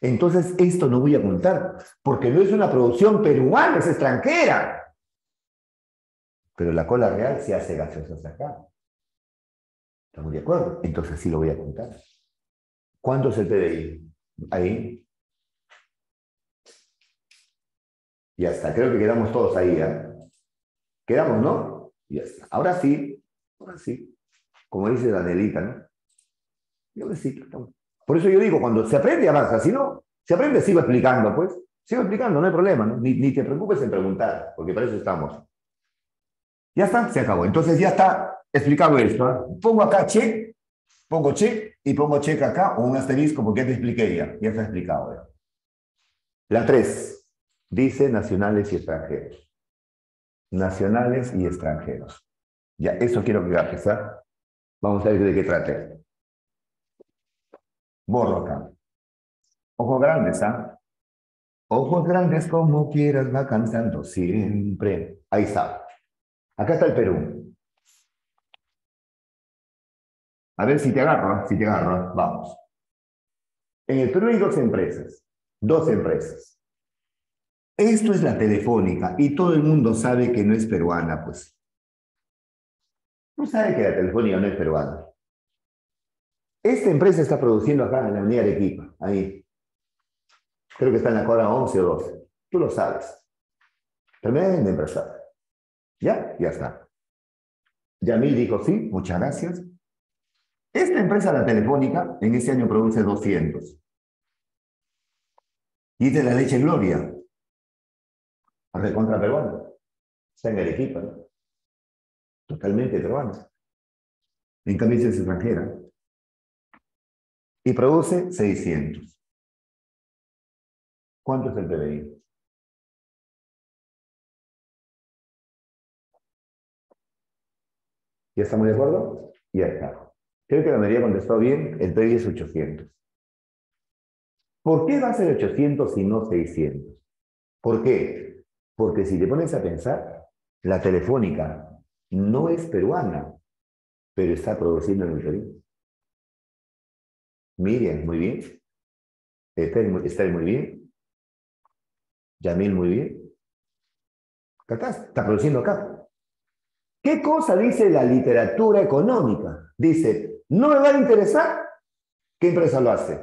Entonces esto no voy a contar, porque no es una producción peruana, es extranjera. Pero la cola real se hace gaseosa acá. ¿Estamos de acuerdo? Entonces sí lo voy a contar. ¿Cuánto es el PDI? Ahí. Ya está, creo que quedamos todos ahí. ¿eh? Quedamos, ¿no? Ya está. Ahora sí, ahora sí. Como dice Danielita, ¿no? Yo necesito. Por eso yo digo, cuando se aprende, avanza. Si no, se aprende, sigo explicando, pues. Sigo explicando, no hay problema. ¿no? Ni, ni te preocupes en preguntar, porque para eso estamos. Ya está, se acabó. Entonces ya está explicado esto. ¿eh? Pongo acá check, pongo check y pongo check acá o un asterisco porque ya te expliqué ya. Ya está explicado. Ya. La 3 dice nacionales y extranjeros. Nacionales y extranjeros. Ya, eso quiero que veas. ¿eh? Vamos a ver de qué trate. Borro acá. Ojos grandes, ¿ah? Ojos grandes como quieras va cantando siempre. Ahí está. Acá está el Perú. A ver si te agarro, si te agarro, vamos. En el Perú hay dos empresas, dos empresas. Esto es la telefónica y todo el mundo sabe que no es peruana, pues. No sabe que la telefónica no es peruana. Esta empresa está produciendo acá en la unidad de equipo, ahí. Creo que está en la cuadra 11 o 12. Tú lo sabes. Tremenda empresa. ¿Ya? Ya está. Yamil dijo, sí, muchas gracias. Esta empresa, la Telefónica, en este año produce 200. Y de la leche Gloria. contra peruana. Está en Arequipa. Totalmente peruana. En cambio es extranjera. Y produce 600. ¿Cuánto es el PBI? ¿Ya estamos de acuerdo? Ya está. Creo que la mayoría contestó bien, el PBI es 800. ¿Por qué va a ser 800 y no 600? ¿Por qué? Porque si te pones a pensar, la telefónica no es peruana, pero está produciendo en el Perú. Miriam, muy bien. Está muy bien. Yamil, muy bien. Acá está produciendo acá. ¿Qué cosa dice la literatura económica? Dice, no me va a interesar qué empresa lo hace.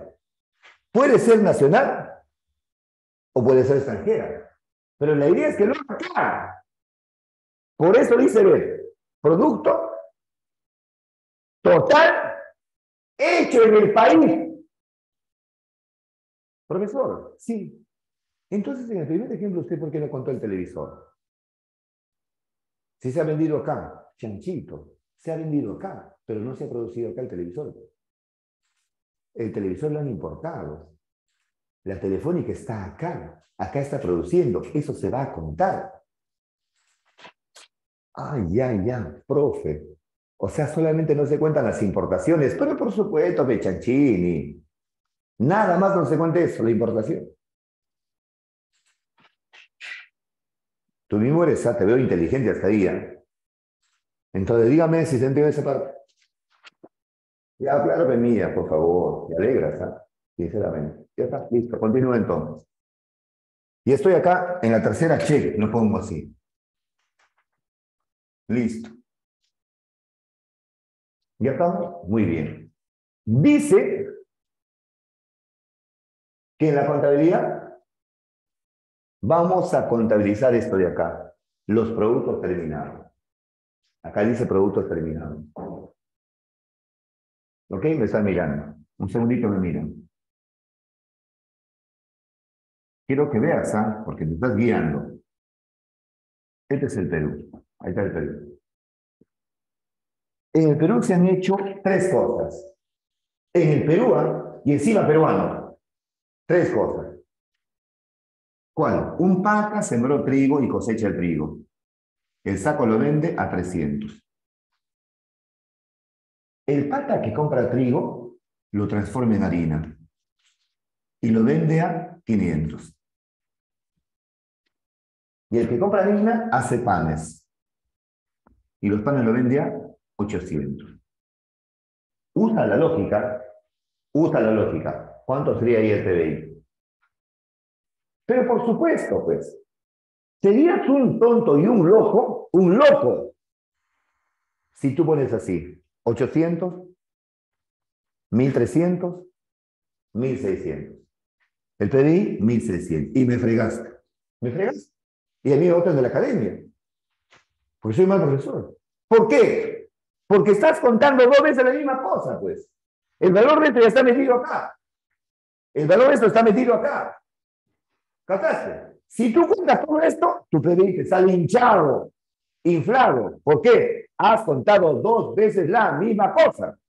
Puede ser nacional o puede ser extranjera. Pero la idea es que lo haga Por eso dice, ver, producto total hecho en el país. Profesor, sí. Entonces, en el primer ejemplo, ¿usted por qué no contó el televisor? Si se ha vendido acá, chanchito, se ha vendido acá, pero no se ha producido acá el televisor. El televisor lo han importado. La telefónica está acá, acá está produciendo, eso se va a contar. Ay, ya, ya, profe. O sea, solamente no se cuentan las importaciones, pero por supuesto, Chanchini. Nada más no se cuenta eso, la importación. Tú mismo eres, te veo inteligente hasta ahí. ¿eh? Entonces, dígame si se entiende esa parte. Ya, claro que mía, por favor. Me alegras, ¿ah? Sinceramente. Ya está, listo. Continúa entonces. Y estoy acá en la tercera check, lo pongo así. Listo. ¿Ya estamos? Muy bien. Dice que en la contabilidad Vamos a contabilizar esto de acá, los productos terminados. Acá dice productos terminados. ¿Ok? Me están mirando. Un segundito me miran. Quiero que veas, ¿ah? porque te estás guiando. Este es el Perú. Ahí está el Perú. En el Perú se han hecho tres cosas. En el Perú, ¿ah? y encima peruano. Tres cosas. ¿Cuál? Un paca sembró trigo y cosecha el trigo. El saco lo vende a 300. El pata que compra trigo lo transforma en harina y lo vende a 500. Y el que compra harina hace panes y los panes lo vende a 800. Usa la lógica, usa la lógica. ¿Cuánto sería ahí el PBI? Pero por supuesto, pues, serías un tonto y un loco, un loco, si tú pones así, 800, 1300, 1600. El PBI, 1600. Y me fregaste. ¿Me fregaste? Y a mí otro de la academia. Porque soy mal profesor. ¿Por qué? Porque estás contando dos veces la misma cosa, pues. El valor de esto ya está metido acá. El valor de esto está metido acá. ¿Captaste? Si tú cuentas todo esto, tu PBI te sale hinchado, inflado. ¿Por qué? Has contado dos veces la misma cosa.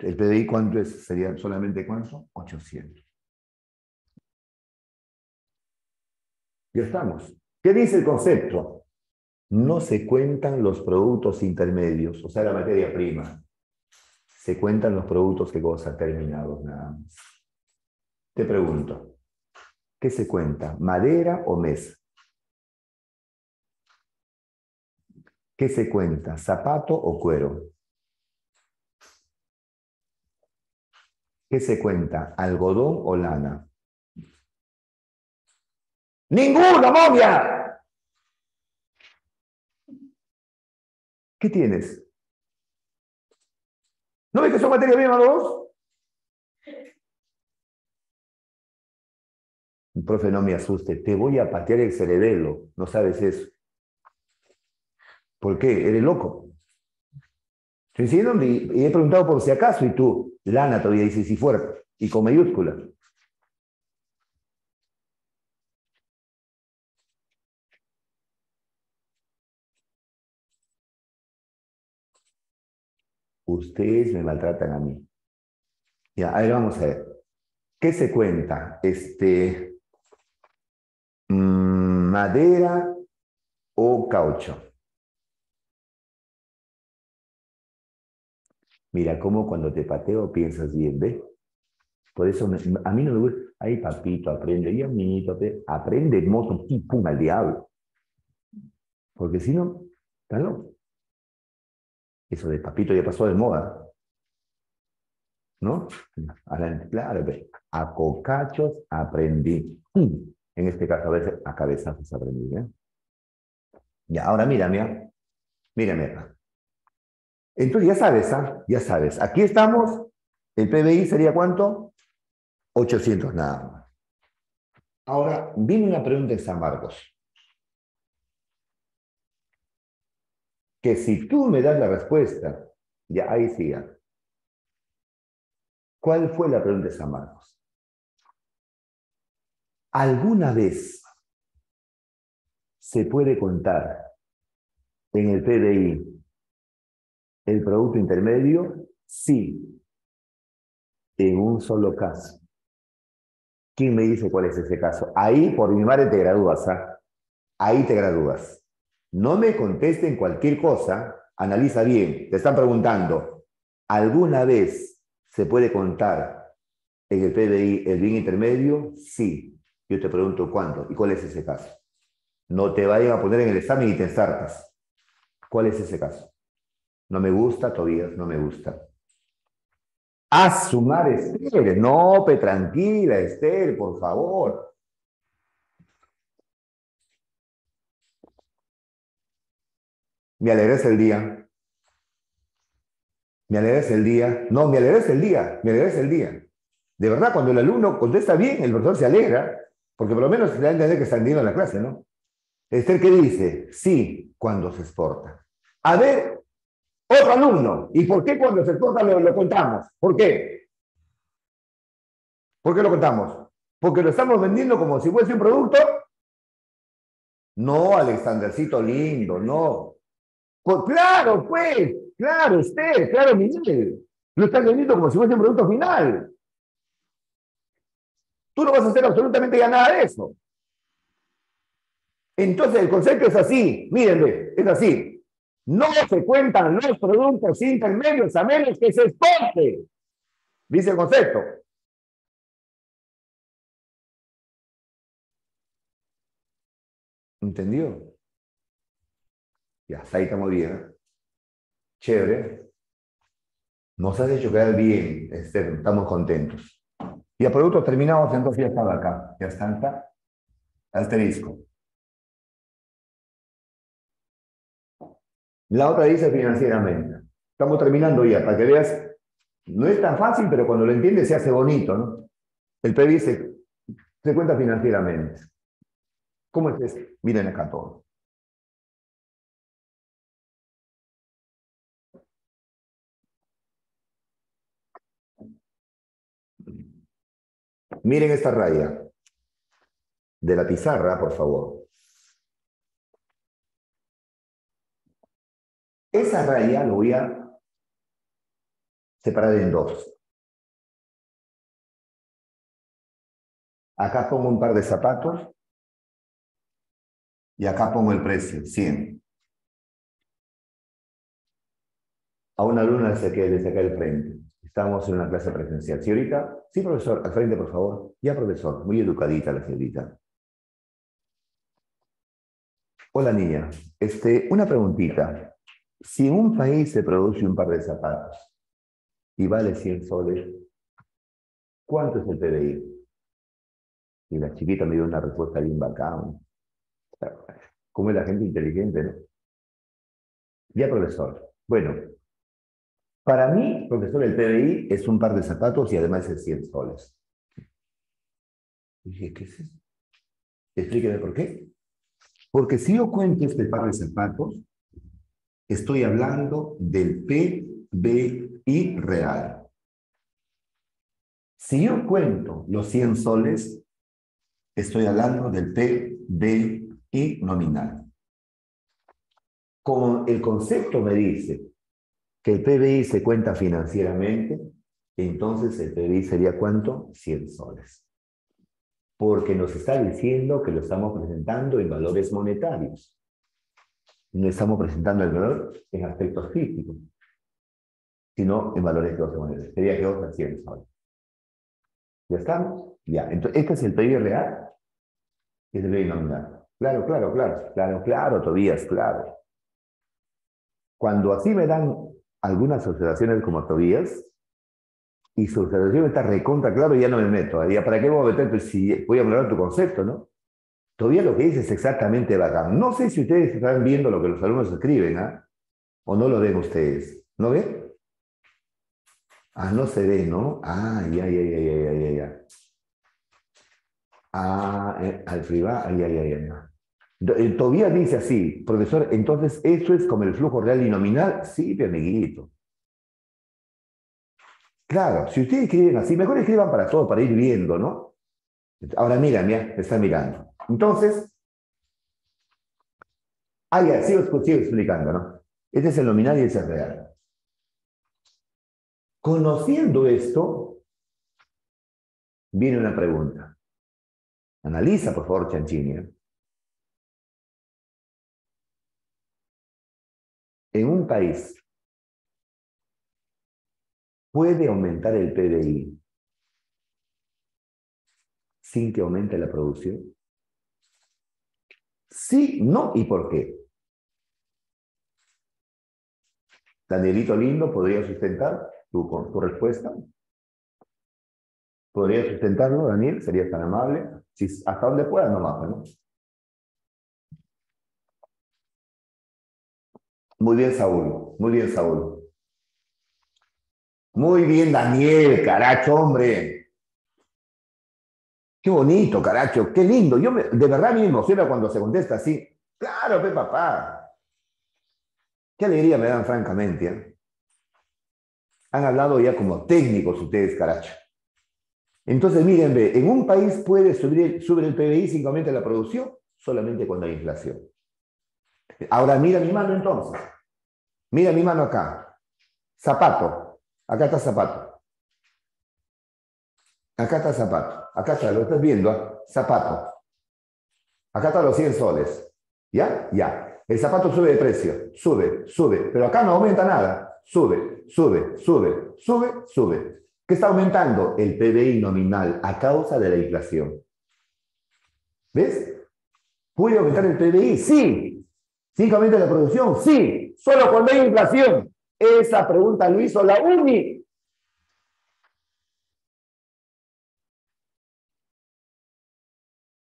¿El PBI cuánto es? ¿Sería solamente cuánto? 800. Ya estamos. ¿Qué dice el concepto? No se cuentan los productos intermedios, o sea, la materia prima. Se cuentan los productos que cosa terminados nada más. Te pregunto, ¿qué se cuenta? ¿Madera o mesa? ¿Qué se cuenta? ¿Zapato o cuero? ¿Qué se cuenta? ¿Algodón o lana? ¡Ninguno, momia! ¿Qué tienes? ¿No ves que son materia prima dos? Profe, no me asuste, te voy a patear el cerebelo, no sabes eso. ¿Por qué? Eres loco. Estoy diciendo y he preguntado por si acaso y tú, lana todavía dices y fuerte, y con mayúscula. Ustedes me maltratan a mí. Ya, a ver, vamos a ver. ¿Qué se cuenta? Este, mm, madera o caucho. Mira, cómo cuando te pateo piensas bien, ¿ves? Por eso a mí no me gusta. Ay, papito, aprende. Y amiguito, aprende mozo, pum, al diablo. Porque si no, está. Eso de papito ya pasó de moda. ¿No? Claro, a cocachos aprendí. En este caso, a veces a cabezazos aprendí. ¿eh? Ya, ahora. Mírame acá. Entonces ya sabes, ¿ah? Ya sabes. Aquí estamos. El PBI sería cuánto? 800 nada más. Ahora, viene una pregunta en San Marcos. Que si tú me das la respuesta, ya ahí siga. ¿Cuál fue la pregunta de San Marcos? ¿Alguna vez se puede contar en el PBI el producto intermedio? Sí, en un solo caso. ¿Quién me dice cuál es ese caso? Ahí, por mi madre, te gradúas. ¿ah? Ahí te gradúas. No me contesten cualquier cosa, analiza bien. Te están preguntando, ¿alguna vez se puede contar en el PBI el bien intermedio? Sí. Yo te pregunto cuándo y cuál es ese caso. No te vayan a poner en el examen y te ensartas. ¿Cuál es ese caso? No me gusta, Tobías, no me gusta. A sumar Esther. No, pe, tranquila, Esther, por favor. Me alegres el día. Me alegres el día. No, me alegres el día. Me alegres el día. De verdad, cuando el alumno contesta bien, el profesor se alegra, porque por lo menos se da a entender que está en la clase, ¿no? Esther, ¿qué dice? Sí, cuando se exporta. A ver, otro alumno. ¿Y por qué cuando se exporta lo, contamos? ¿Por qué? ¿Por qué lo contamos? Porque lo estamos vendiendo como si fuese un producto. No, Alexandercito lindo, no. Pues, claro, pues, claro, usted, claro, Miguel. Lo estás vendiendo como si fuese un producto final. Tú no vas a hacer absolutamente ya nada de eso. Entonces el concepto es así, mírenme, es así. No se cuentan los productos intermedios a menos que se exporte. Dice el concepto. ¿Entendió? Ya, hasta ahí estamos bien. Chévere. Nos has hecho quedar bien, estamos contentos. Y a productos terminados, entonces ya estaba acá. Ya está, está. Asterisco. La otra dice financieramente. Estamos terminando ya, para que veas, no es tan fácil, pero cuando lo entiendes se hace bonito, ¿no? El PBI se, se cuenta financieramente. ¿Cómo es esto? Miren acá todo. Miren esta raya de la pizarra, por favor. Esa raya lo voy a separar en dos. Acá pongo un par de zapatos y acá pongo el precio, 100. A una alumna le saqué, le saqué el frente. Estamos en una clase presencial. Señorita, sí, profesor, al frente, por favor. Ya, profesor, muy educadita la señorita. Hola, niña. Este, una preguntita. Si en un país se produce un par de zapatos y vale 100 soles, ¿cuánto es el PBI? Y la chiquita me dio una respuesta bien bacán. ¿Cómo es la gente inteligente, no? Ya, profesor. Bueno, para mí, profesor, el PBI es un par de zapatos y además es 100 soles. dije, ¿qué es eso? Explíqueme por qué. Porque si yo cuento este par de zapatos, estoy hablando del PBI real. Si yo cuento los 100 soles, estoy hablando del PBI nominal. Como el concepto me dice que el PBI se cuenta financieramente, entonces el PBI sería cuánto? 100 soles. Porque nos está diciendo que lo estamos presentando en valores monetarios. No estamos presentando el valor en aspectos físicos, sino en valores monetarios. Sería que a 100 soles. ¿Ya estamos? Ya. Entonces, este es el PBI real es el PBI nominal. Claro, claro, claro, claro, claro, Tobías, claro. Cuando así me dan algunas observaciones como Tobías, y su observación está recontra claro ya no me meto. ¿Para qué voy a meter pues, si voy a hablar tu concepto, no? Todavía lo que dice es exactamente bacán. No sé si ustedes están viendo lo que los alumnos escriben, ¿ah? ¿O no lo ven ustedes? ¿No ven? Ah, no se ve, ¿no? Ah, ya, ya, ya, ya, ya, ya. Ah, eh, al privado, ay, ay, ay, Eh, Todavía dice así, profesor, entonces eso es como el flujo real y nominal. Sí, mi amiguito. Claro, si ustedes escriben así, mejor escriban para todo, para ir viendo, ¿no? Ahora mira, mira, está mirando. Entonces, ah, ya, sigo, sigo explicando, ¿no? Este es el nominal y ese es el real. Conociendo esto, viene una pregunta. Analiza, por favor, Chanchini. En un país puede aumentar el PBI sin que aumente la producción? Sí, no y por qué. Danielito Lindo, ¿podría sustentar tu, respuesta? ¿Podría sustentarlo, Daniel? ¿Sería tan amable? Si, hasta donde pueda, nomás, ¿no? Muy bien, Saúl. Muy bien, Saúl. Muy bien, Daniel, caracho, hombre. Qué bonito, caracho, qué lindo. Yo de verdad me emociona cuando se contesta así. Claro, pe papá. Qué alegría me dan, francamente. ¿eh? Han hablado ya como técnicos ustedes, caracho. Entonces, miren, en un país puede subir, subir el PBI sin que la producción solamente cuando hay inflación. Ahora mira mi mano entonces. Mira mi mano acá. Zapato. Acá está zapato. Acá está zapato. Acá está, lo estás viendo. ¿ah? Zapato. Acá están los 100 soles. ¿Ya? Ya. El zapato sube de precio. Sube, sube. Pero acá no aumenta nada. Sube, sube, sube, sube, sube. ¿Qué está aumentando? El PBI nominal a causa de la inflación. ¿Ves? ¿Puede aumentar el PBI? Sí. ¿Sin que la producción? Sí. Solo cuando hay inflación. Esa pregunta lo hizo la UNI.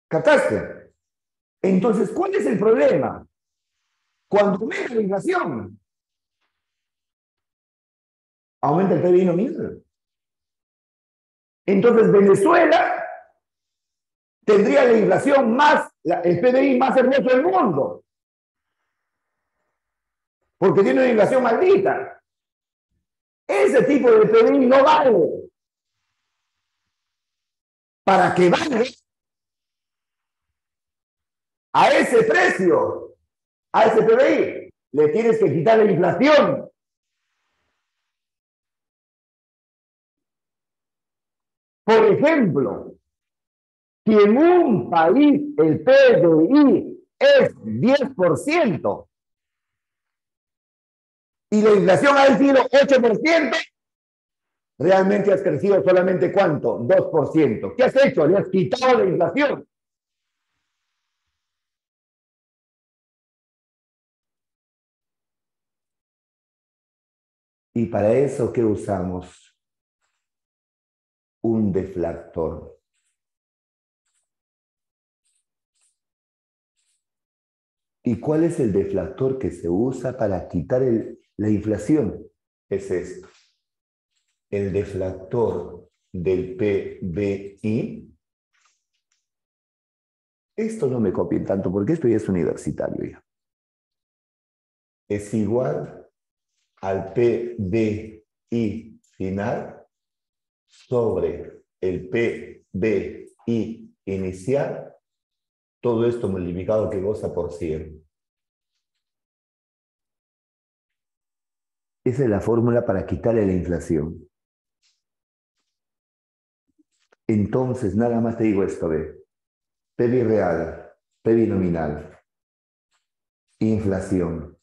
¿Captaste? Entonces, ¿cuál es el problema? Cuando aumenta la inflación, aumenta el PBI nominal. Entonces, Venezuela tendría la inflación más, el PBI más hermoso del mundo. Porque tiene una inflación maldita. Ese tipo de PBI no vale. Para que valga a ese precio, a ese PBI, le tienes que quitar la inflación. Por ejemplo, si en un país el PBI es 10% y la inflación ha sido 8%, realmente has crecido solamente cuánto? 2%. ¿Qué has hecho? Le has quitado la inflación. Y para eso, ¿qué usamos? Un deflactor. ¿Y cuál es el deflactor que se usa para quitar la inflación? Es esto. El deflactor del PBI. Esto no me copien tanto porque esto ya es universitario. Es igual al PBI final sobre el PBI inicial, todo esto multiplicado que goza por 100. Esa es la fórmula para quitarle la inflación. Entonces, nada más te digo esto, ve. PBI real, PBI nominal, inflación.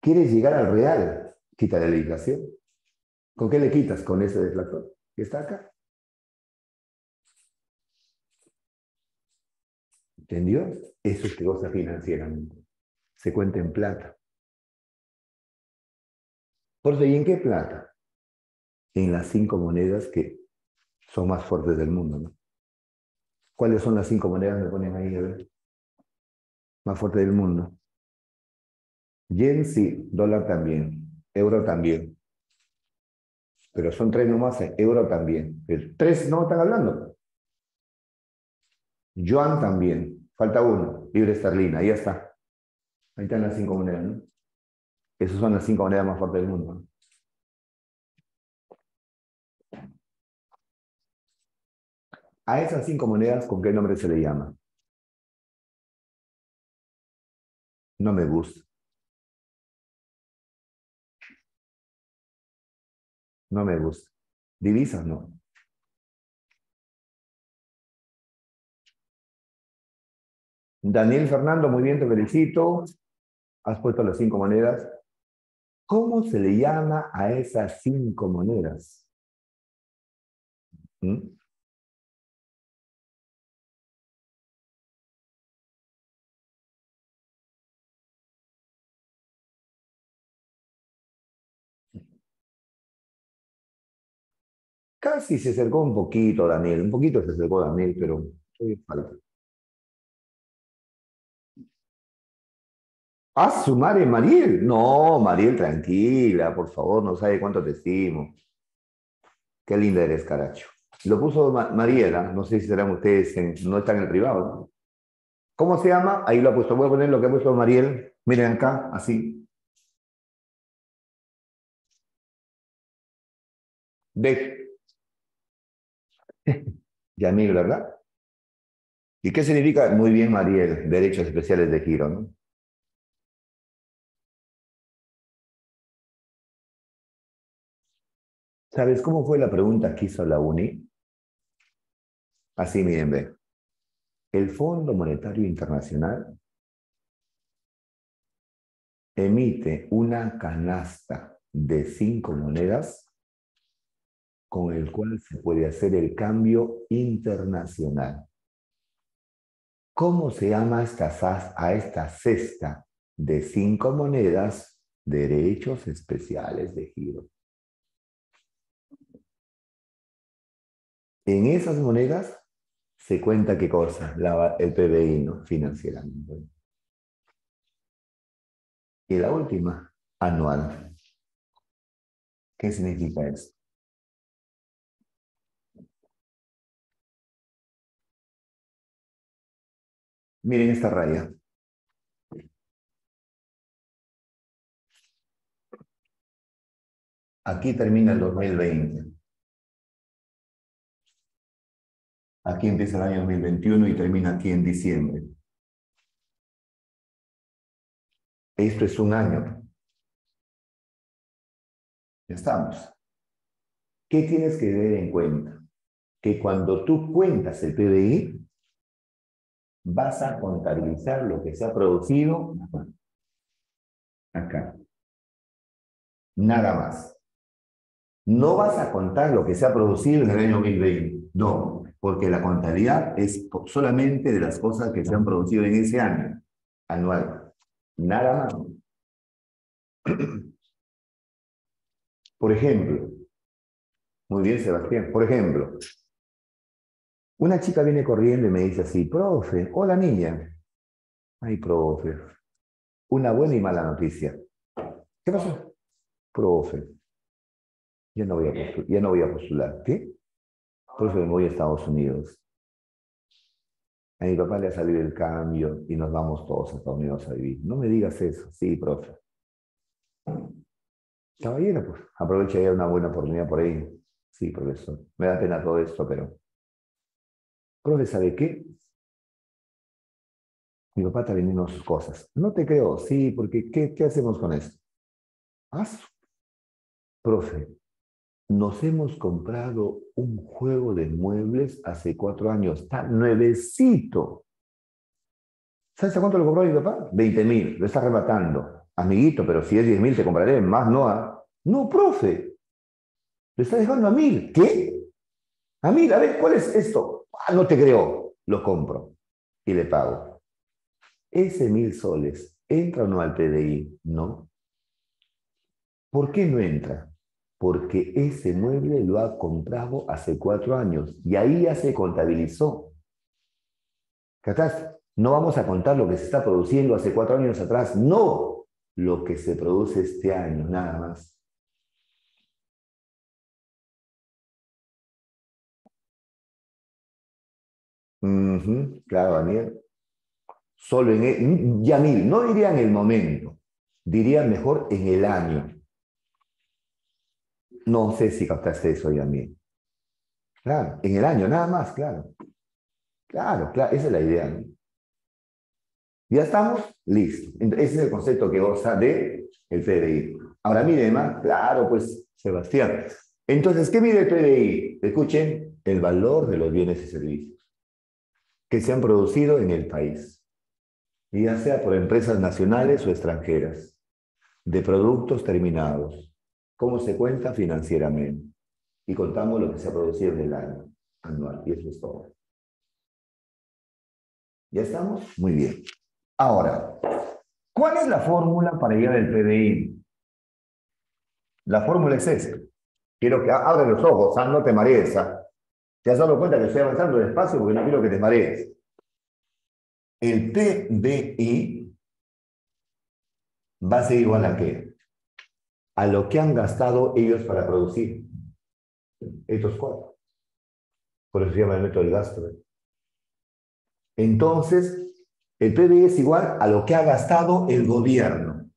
¿Quieres llegar al real? Quítale la inflación. ¿Con qué le quitas? Con ese deflactor que está acá. ¿Entendió? Eso es que goza financieramente. Se cuenta en plata. Eso, ¿y en qué plata? En las cinco monedas que son más fuertes del mundo, ¿no? ¿Cuáles son las cinco monedas que ponen ahí? A ver? Más fuertes del mundo. Yen sí, dólar también, euro también. Pero son tres nomás, eh, euro también. tres no están hablando. Yuan también, falta uno, libre esterlina, ahí está. Ahí están las cinco monedas, ¿no? Esas son las cinco monedas más fuertes del mundo. A esas cinco monedas, ¿con qué nombre se le llama? No me gusta. No me gusta. Divisas, no. Daniel Fernando, muy bien, te felicito. Has puesto las cinco monedas. ¿Cómo se le llama a esas cinco monedas? ¿Mm? Casi se acercó un poquito Daniel, un poquito se acercó Daniel, pero falta. ¿Ah, su madre Mariel? No, Mariel, tranquila, por favor, no sabe cuánto te estimo. Qué linda eres, caracho. Lo puso Mariela, no sé si serán ustedes, no están en el privado. ¿Cómo se llama? Ahí lo ha puesto. Voy a poner lo que ha puesto Mariel. Miren acá, así. De Yamil, ¿verdad? ¿Y qué significa? Muy bien, Mariel, derechos especiales de giro, ¿no? ¿Sabes cómo fue la pregunta que hizo la UNI? Así, miren, ve. el Fondo Monetario Internacional emite una canasta de cinco monedas con el cual se puede hacer el cambio internacional. ¿Cómo se llama esta, a esta cesta de cinco monedas derechos especiales de giro? En esas monedas se cuenta qué cosa, el PBI ¿no? financieramente. Y la última, anual. ¿Qué significa esto? Miren esta raya. Aquí termina el 2020. Aquí empieza el año 2021 y termina aquí en diciembre. Esto es un año. Ya estamos. ¿Qué tienes que tener en cuenta? Que cuando tú cuentas el PBI, vas a contabilizar lo que se ha producido acá. Nada más. No vas a contar lo que se ha producido en el año 2020. No, porque la contabilidad es solamente de las cosas que se han producido en ese año anual. Nada más. Por ejemplo, muy bien, Sebastián. Por ejemplo, una chica viene corriendo y me dice así, profe, hola niña. Ay, profe, una buena y mala noticia. ¿Qué pasó? Profe, ya no voy a ya no voy a postular. ¿Qué? Profe, me voy a Estados Unidos. A mi papá le ha salido el cambio y nos vamos todos a Estados Unidos a vivir. No me digas eso. Sí, profe. Caballero, pues aprovecha ya una buena oportunidad por ahí. Sí, profesor. Me da pena todo esto, pero. Profe, ¿sabe qué? Mi papá está vendiendo sus cosas. No te creo, sí, porque ¿qué, hacemos con esto? Haz. Profe, nos hemos comprado un juego de muebles hace cuatro años. Está nuevecito. ¿Sabes a cuánto lo compró mi papá? 20 mil. Lo está arrebatando. Amiguito, pero si es 10 mil te compraré. Más no. No, profe. Lo está dejando a mil. ¿Qué? A mil. A ver, ¿cuál es esto? Ah, no te creo. Lo compro. Y le pago. Ese mil soles, ¿entra o no al PDI? No. ¿Por qué no entra? Porque ese mueble lo ha comprado hace cuatro años y ahí ya se contabilizó. ¿Catás? No vamos a contar lo que se está produciendo hace cuatro años atrás, no lo que se produce este año, nada más. claro, Daniel. Solo en el, Yamil, no diría en el momento, diría mejor en el año. No sé si captaste eso ya a mí. Claro, en el año, nada más, claro. Claro, claro, esa es la idea. Ya estamos, listo. Ese es el concepto que goza de el PDI. Ahora mire más, claro, pues, Sebastián. Entonces, ¿qué mide el PDI? Escuchen, el valor de los bienes y servicios que se han producido en el país, ya sea por empresas nacionales o extranjeras, de productos terminados, cómo se cuenta financieramente. Y contamos lo que se ha producido en el año anual. Y eso es todo. ¿Ya estamos? Muy bien. Ahora, ¿cuál es la fórmula para llegar al PDI? La fórmula es esta. Quiero que abra los ojos, ¿ah? no te marees. ¿ah? ¿Te has dado cuenta que estoy avanzando despacio porque no quiero que te marees? El PBI va a ser igual a qué? A lo que han gastado ellos para producir estos cuatro. Por eso se llama el método del gasto. Entonces, el PBI es igual a lo que ha gastado el gobierno.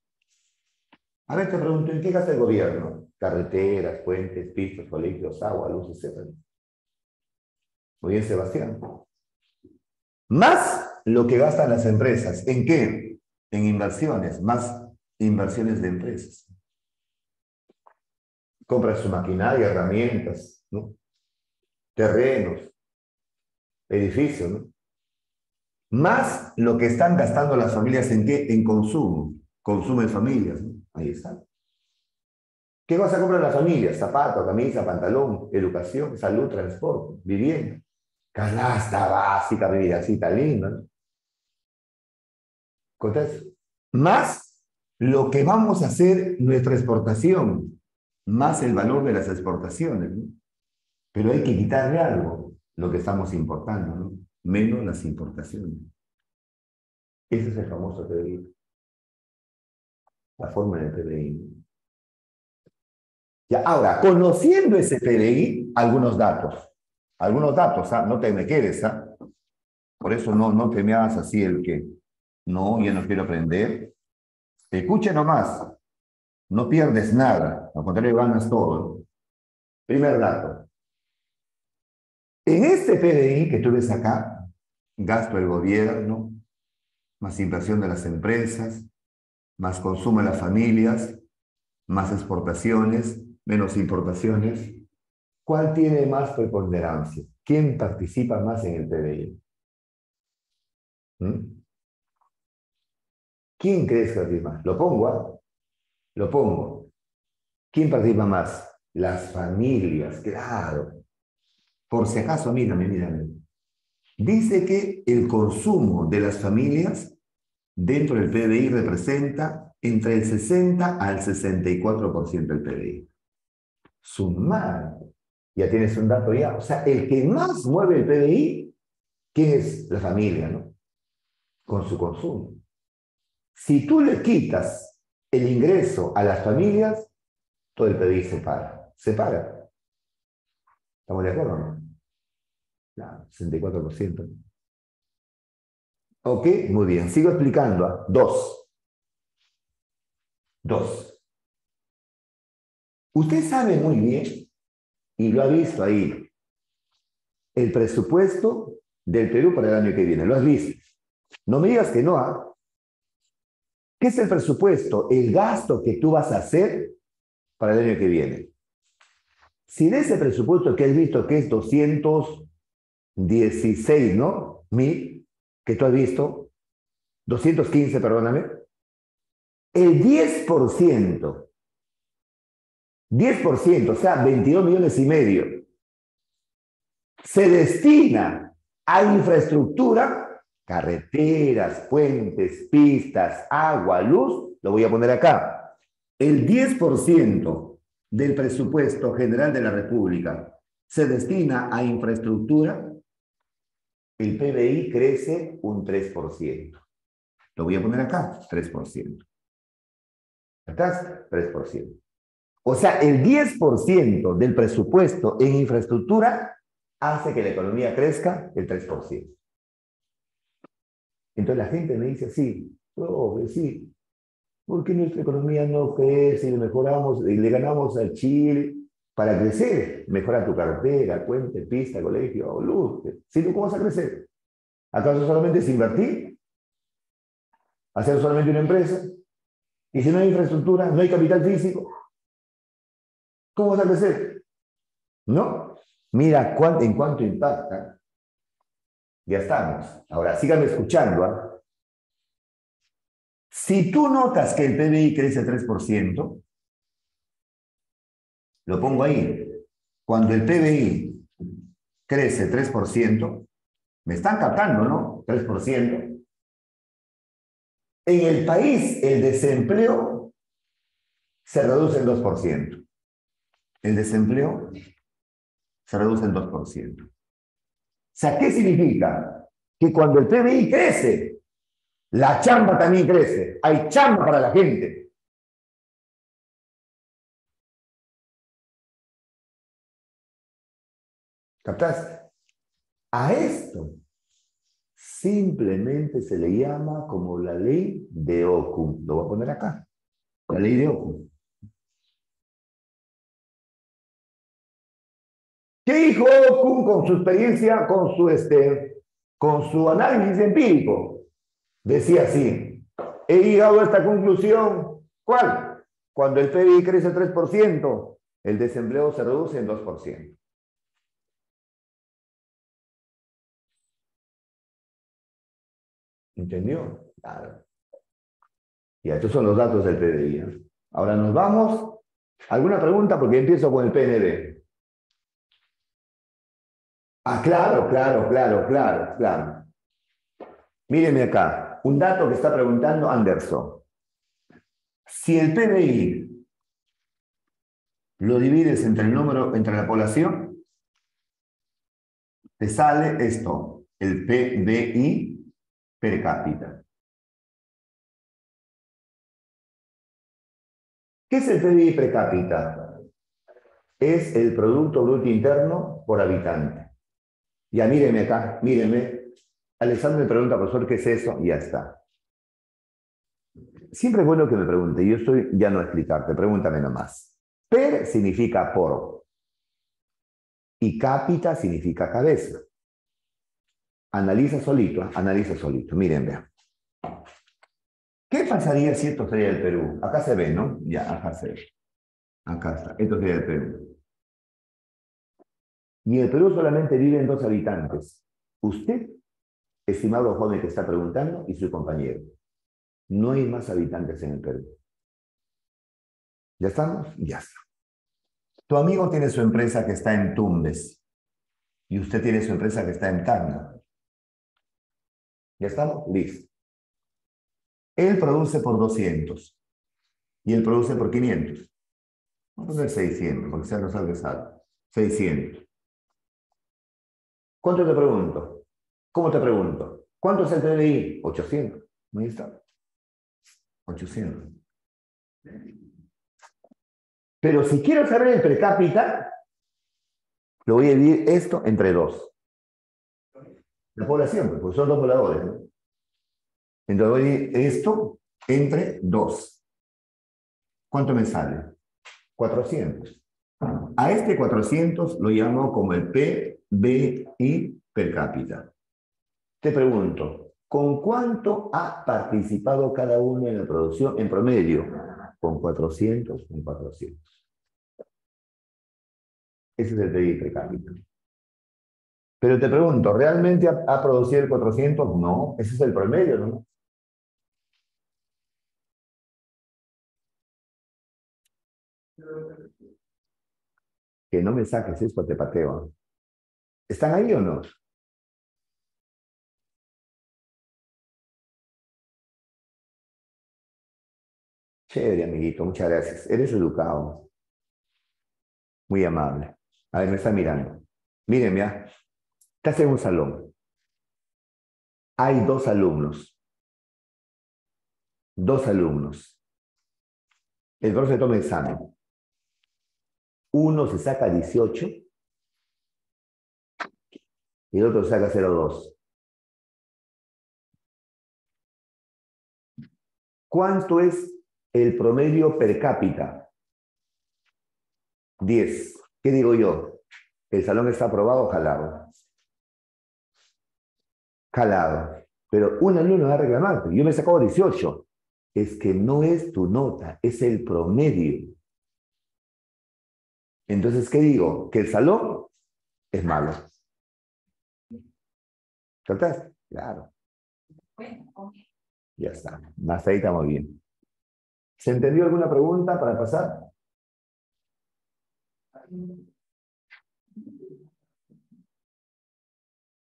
A ver, te pregunto, ¿en qué gasta el gobierno? Carreteras, puentes, pistas, colegios, agua, luz, etc. Muy bien, Sebastián. Más lo que gastan las empresas. ¿En qué? En inversiones, más inversiones de empresas compra su maquinaria, herramientas, ¿no? terrenos, edificios. ¿no? más lo que están gastando las familias en qué? En consumo. Consumo en familias. Ahí está. ¿Qué vas a comprar las familias? Zapato, camisa, pantalón, educación, salud, transporte, vivienda. Canasta básica, bebidas linda. ¿no? más lo que vamos a hacer nuestra exportación, más el valor de las exportaciones. Pero hay que quitarle algo, lo que estamos importando, ¿no? menos las importaciones. Ese es el famoso PBI. La forma del PBI. Ya, ahora, conociendo ese PBI, algunos datos. Algunos datos, ¿ah? no te me quedes. ¿ah? Por eso no, no te me hagas así el que, no, yo no quiero aprender. Escucha nomás. No pierdes nada. Al contrario, ganas todo. Primer dato. En este PDI que tú ves acá, gasto del gobierno, más inversión de las empresas, más consumo de las familias, más exportaciones, menos importaciones. ¿Cuál tiene más preponderancia? ¿Quién participa más en el PDI? ¿Mm? ¿Quién crees que participa más? Lo pongo, ¿ah? Lo pongo. ¿Quién participa más? Las familias, claro. Por si acaso, mírame, mírame. Dice que el consumo de las familias dentro del PBI representa entre el 60 al 64% del PBI. Sumar. Ya tienes un dato ya. O sea, el que más mueve el PBI, ¿quién es? La familia, ¿no? Con su consumo. Si tú le quitas el ingreso a las familias, todo el PBI se para. Se para. ¿Estamos de acuerdo no? 64%. Ok, muy bien. Sigo explicando. ¿ah? Dos. Dos. Usted sabe muy bien, y lo ha visto ahí, el presupuesto del Perú para el año que viene. Lo has visto. No me digas que no. ¿ah? ¿Qué es el presupuesto? El gasto que tú vas a hacer para el año que viene. Si de ese presupuesto que has visto que es 200 16, ¿no? Mil, que tú has visto, 215, perdóname, el 10%, 10%, o sea, 22 millones y medio, se destina a infraestructura, carreteras, puentes, pistas, agua, luz, lo voy a poner acá. El 10% del presupuesto general de la República se destina a infraestructura, el PBI crece un 3%. Lo voy a poner acá, 3%. ¿Estás? 3%. O sea, el 10% del presupuesto en infraestructura hace que la economía crezca el 3%. Entonces la gente me dice, sí, oh, sí, porque nuestra economía no crece y mejoramos y le ganamos al Chile para crecer, mejora tu cartera, puente, pista, colegio, luz. Si no, ¿cómo vas a crecer? ¿Acaso solamente es invertir? ¿Hacer solamente una empresa? Y si no hay infraestructura, no hay capital físico, ¿cómo vas a crecer? ¿No? Mira en cuánto impacta. Ya estamos. Ahora, síganme escuchando. ¿ah? Si tú notas que el PBI crece 3%, lo pongo ahí. Cuando el PBI crece 3%, me están captando, ¿no? 3%. En el país el desempleo se reduce en 2%. El desempleo se reduce en 2%. Sea, ¿qué significa? Que cuando el PBI crece, la chamba también crece. Hay chamba para la gente. ¿Captaste? A esto simplemente se le llama como la ley de Ocum. Lo voy a poner acá. La ley de Ocum. ¿Qué dijo Ocum con su experiencia, con su, este, con su análisis empírico? Decía así, he llegado a esta conclusión. ¿Cuál? Cuando el PIB crece 3%, el desempleo se reduce en 2%. ¿Entendió? Claro. Y estos son los datos del PDI. Ahora nos vamos. ¿Alguna pregunta? Porque empiezo con el PNB. Ah, claro, claro, claro, claro, claro. Mírenme acá, un dato que está preguntando Anderson. Si el PBI lo divides entre el número, entre la población, te sale esto, el PBI per cápita. ¿Qué es el PBI per cápita? Es el Producto Bruto Interno por habitante. Ya mírenme acá, mírenme. Alexander me pregunta, profesor, ¿qué es eso? Y ya está. Siempre es bueno que me pregunte. Yo estoy ya no a explicarte, pregúntame nomás. Per significa por. Y cápita significa cabeza. Analiza solito, analiza solito. Miren. ¿Qué pasaría si esto sería el Perú? Acá se ve, ¿no? Ya, acá se ve. Acá está. Esto sería el Perú. Y el Perú solamente viven dos habitantes. Usted, estimado joven que está preguntando, y su compañero. No hay más habitantes en el Perú. ¿Ya estamos? Ya está. Tu amigo tiene su empresa que está en Tumbes. Y usted tiene su empresa que está en Tacna. ¿Ya estamos? Listo. Él produce por 200 y él produce por 500. Vamos a poner 600, porque sea no salga salvo. 600. ¿Cuánto te pregunto? ¿Cómo te pregunto? ¿Cuánto es el PBI? 800. Ahí está. 800. Pero si quiero saber el per cápita, lo voy a dividir esto entre dos. La población, porque son dos pobladores. Entonces voy a dividir esto entre dos. ¿Cuánto me sale? 400. A este 400 lo llamo como el PBI per cápita. Te pregunto, ¿con cuánto ha participado cada uno en la producción en promedio? Con 400, con 400. Ese es el PBI per cápita. Pero te pregunto, ¿realmente ha, producido el 400? No, ese es el promedio, ¿no? Que no me saques esto, te pateo. ¿Están ahí o no? Chévere, amiguito, muchas gracias. Eres educado. Muy amable. A ver, me está mirando. Miren, ya. Estás en un salón. Hay dos alumnos. Dos alumnos. El profesor toma examen. Uno se saca 18 y el otro saca 0,2. ¿Cuánto es el promedio per cápita? 10. ¿Qué digo yo? ¿El salón está aprobado o jalado? Jalado. Pero un alumno va a reclamar. Yo me he sacado 18. Es que no es tu nota, es el promedio. Entonces, ¿qué digo? Que el salón es malo. ¿Captaste? Claro. Ya está. Hasta ahí estamos bien. ¿Se entendió alguna pregunta para pasar?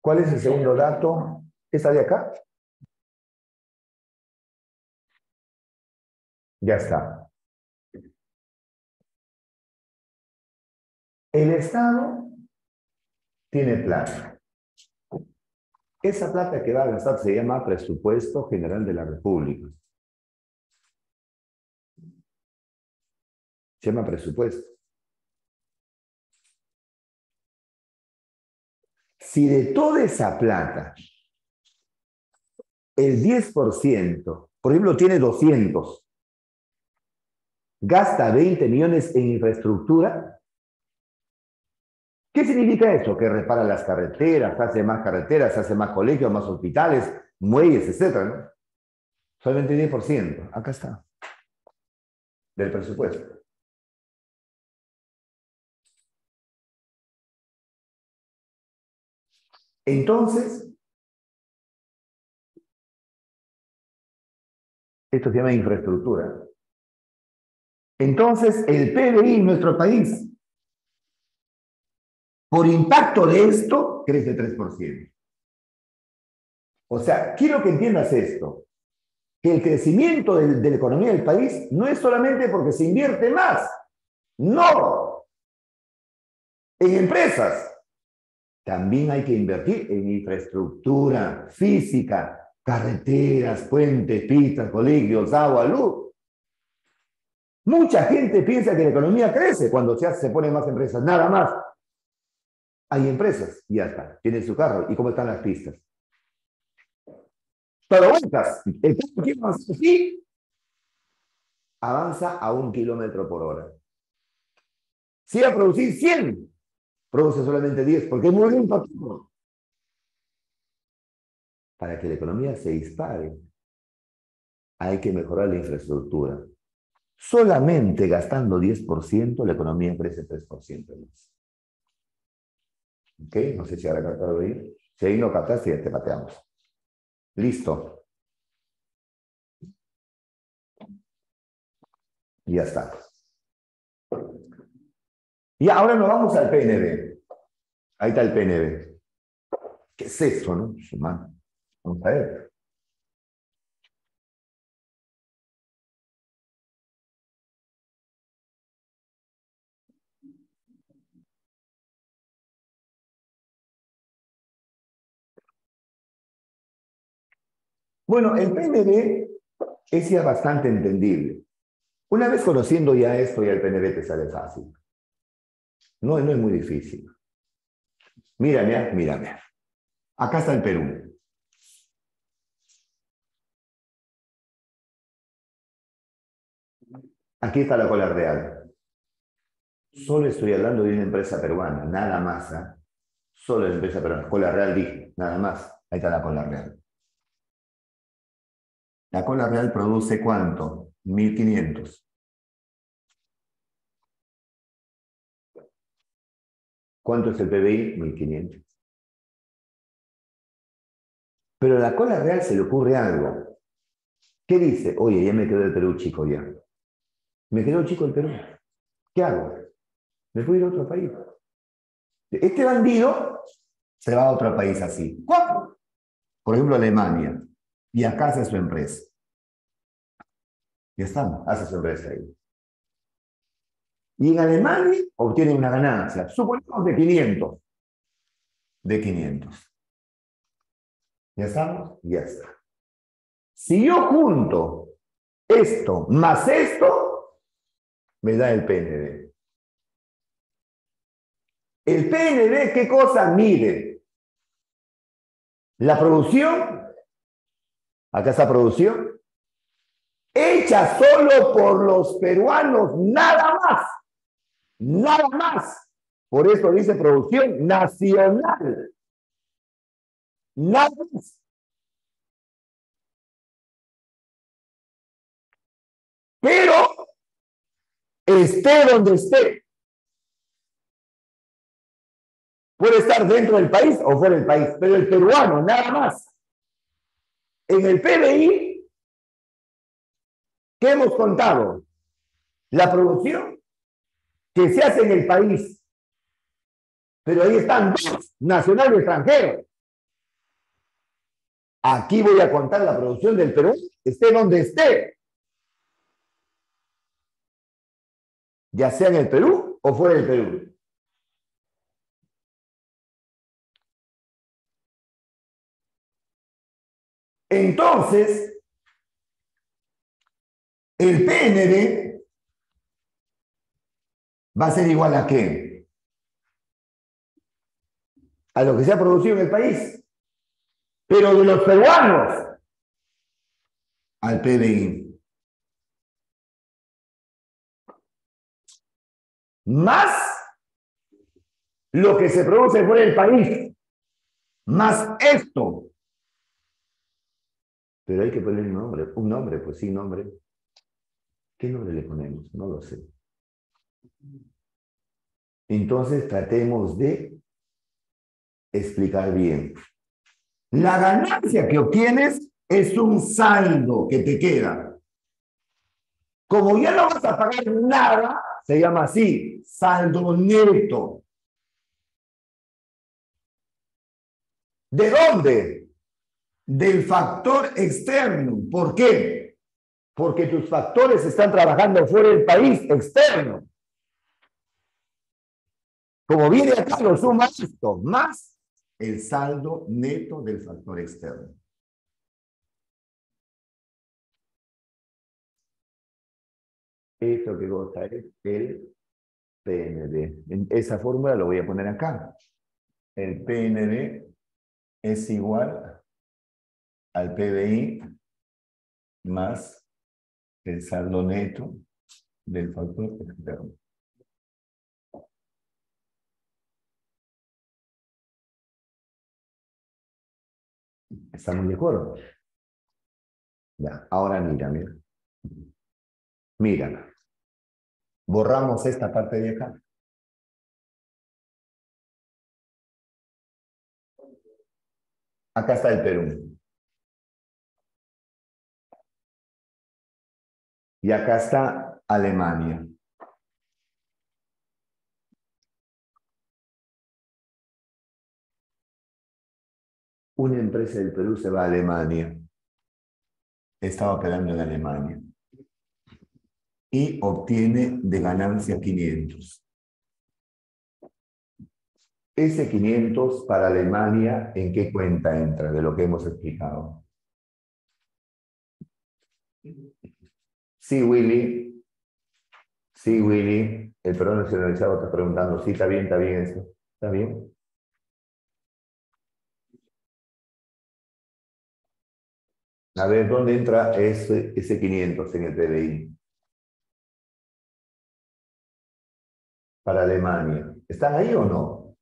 ¿Cuál es el segundo dato? ¿Esta de acá? Ya está. El Estado tiene plata. Esa plata que va a gastar se llama presupuesto general de la República. Se llama presupuesto. Si de toda esa plata, el 10%, por ejemplo, tiene 200, gasta 20 millones en infraestructura, ¿qué significa eso? Que repara las carreteras, hace más carreteras, hace más colegios, más hospitales, muelles, etc. ¿no? Solamente 10%. Acá está. Del presupuesto. Entonces, Esto se llama infraestructura. Entonces, el PBI en nuestro país, por impacto de esto, crece 3%. O sea, quiero que entiendas esto, que el crecimiento de, la economía del país no es solamente porque se invierte más, no, en empresas. También hay que invertir en infraestructura física, carreteras, puentes, pistas, colegios, agua, luz. Mucha gente piensa que la economía crece cuando se, hace, se ponen más empresas, nada más. Hay empresas, ya está, tienen su carro. ¿Y cómo están las pistas? Pero vueltas. El así avanza a un kilómetro por hora. Si iba a producir 100, produce solamente 10, porque es muy lento. Para que la economía se dispare, hay que mejorar la infraestructura. Solamente gastando 10%, la economía crece 3% más. ¿Ok? No sé si ahora captado ahí. Si ahí no captaste, ya te pateamos. Listo. Y ya está. Y ahora nos vamos al PNB. Ahí está el PNB. ¿Qué es eso, no? Vamos a ver. Bueno, el PNB es ya bastante entendible. Una vez conociendo ya esto, ya el PNB te sale fácil. No, no es muy difícil. Mírame, mírame. Acá está el Perú. Aquí está la cola real. Solo estoy hablando de una empresa peruana, nada más. ¿eh? Solo la empresa peruana. Cola real dije, nada más. Ahí está la cola real. La cola real produce cuánto? 1500. ¿Cuánto es el PBI? 1500. Pero a la cola real se le ocurre algo. ¿Qué dice? Oye, ya me quedó el Perú chico ya. Me quedó chico el Perú. ¿Qué hago? Me voy a ir a otro país. Este bandido se va a otro país así. ¿Cuánto? Por ejemplo, Alemania. Y acá hace su empresa. Ya estamos, hace su empresa ahí. Y en Alemania obtiene una ganancia, suponemos de 500. De 500. ¿Ya estamos? Ya está. Si yo junto esto más esto, me da el PND. El PND, ¿qué cosa mide? La producción, acá está producción, hecha solo por los peruanos, nada más. Nada más. Por eso dice producción nacional. Nada más. Pero esté donde esté. Puede estar dentro del país o fuera del país, pero el peruano, nada más. En el PBI, ¿qué hemos contado? La producción que se hace en el país. Pero ahí están dos, nacional y extranjero. Aquí voy a contar la producción del Perú, esté donde esté. Ya sea en el Perú o fuera del Perú. Entonces, el PND va a ser igual a qué? A lo que se ha producido en el país. Pero de los peruanos al PBI. Más lo que se produce fuera del país. Más esto. Pero hay que poner un nombre. Un nombre, pues sí, nombre. ¿Qué nombre le ponemos? No lo sé. Entonces tratemos de explicar bien. La ganancia que obtienes es un saldo que te queda. Como ya no vas a pagar nada, se llama así, saldo neto. ¿De dónde? Del factor externo. ¿Por qué? Porque tus factores están trabajando fuera del país, externo. Como viene acá, lo sumas esto, más el saldo neto del factor externo. Esto que goza es el PND. Esa fórmula lo voy a poner acá. El PND es igual al PBI más el saldo neto del factor externo. ¿Estamos de acuerdo? Ya, ahora mira, mira. Mira. Borramos esta parte de acá. Acá está el Perú. Y acá está Alemania. Una empresa del Perú se va a Alemania. Estaba operando en Alemania. Y obtiene de ganancia 500. Ese 500 para Alemania, ¿en qué cuenta entra de lo que hemos explicado? Sí, Willy. Sí, Willy. El Perú nacionalizado está preguntando, sí, está bien, está bien eso. ¿Está bien? A ver, ¿dónde entra ese, ese 500 en el PBI? Para Alemania. ¿Están ahí o no?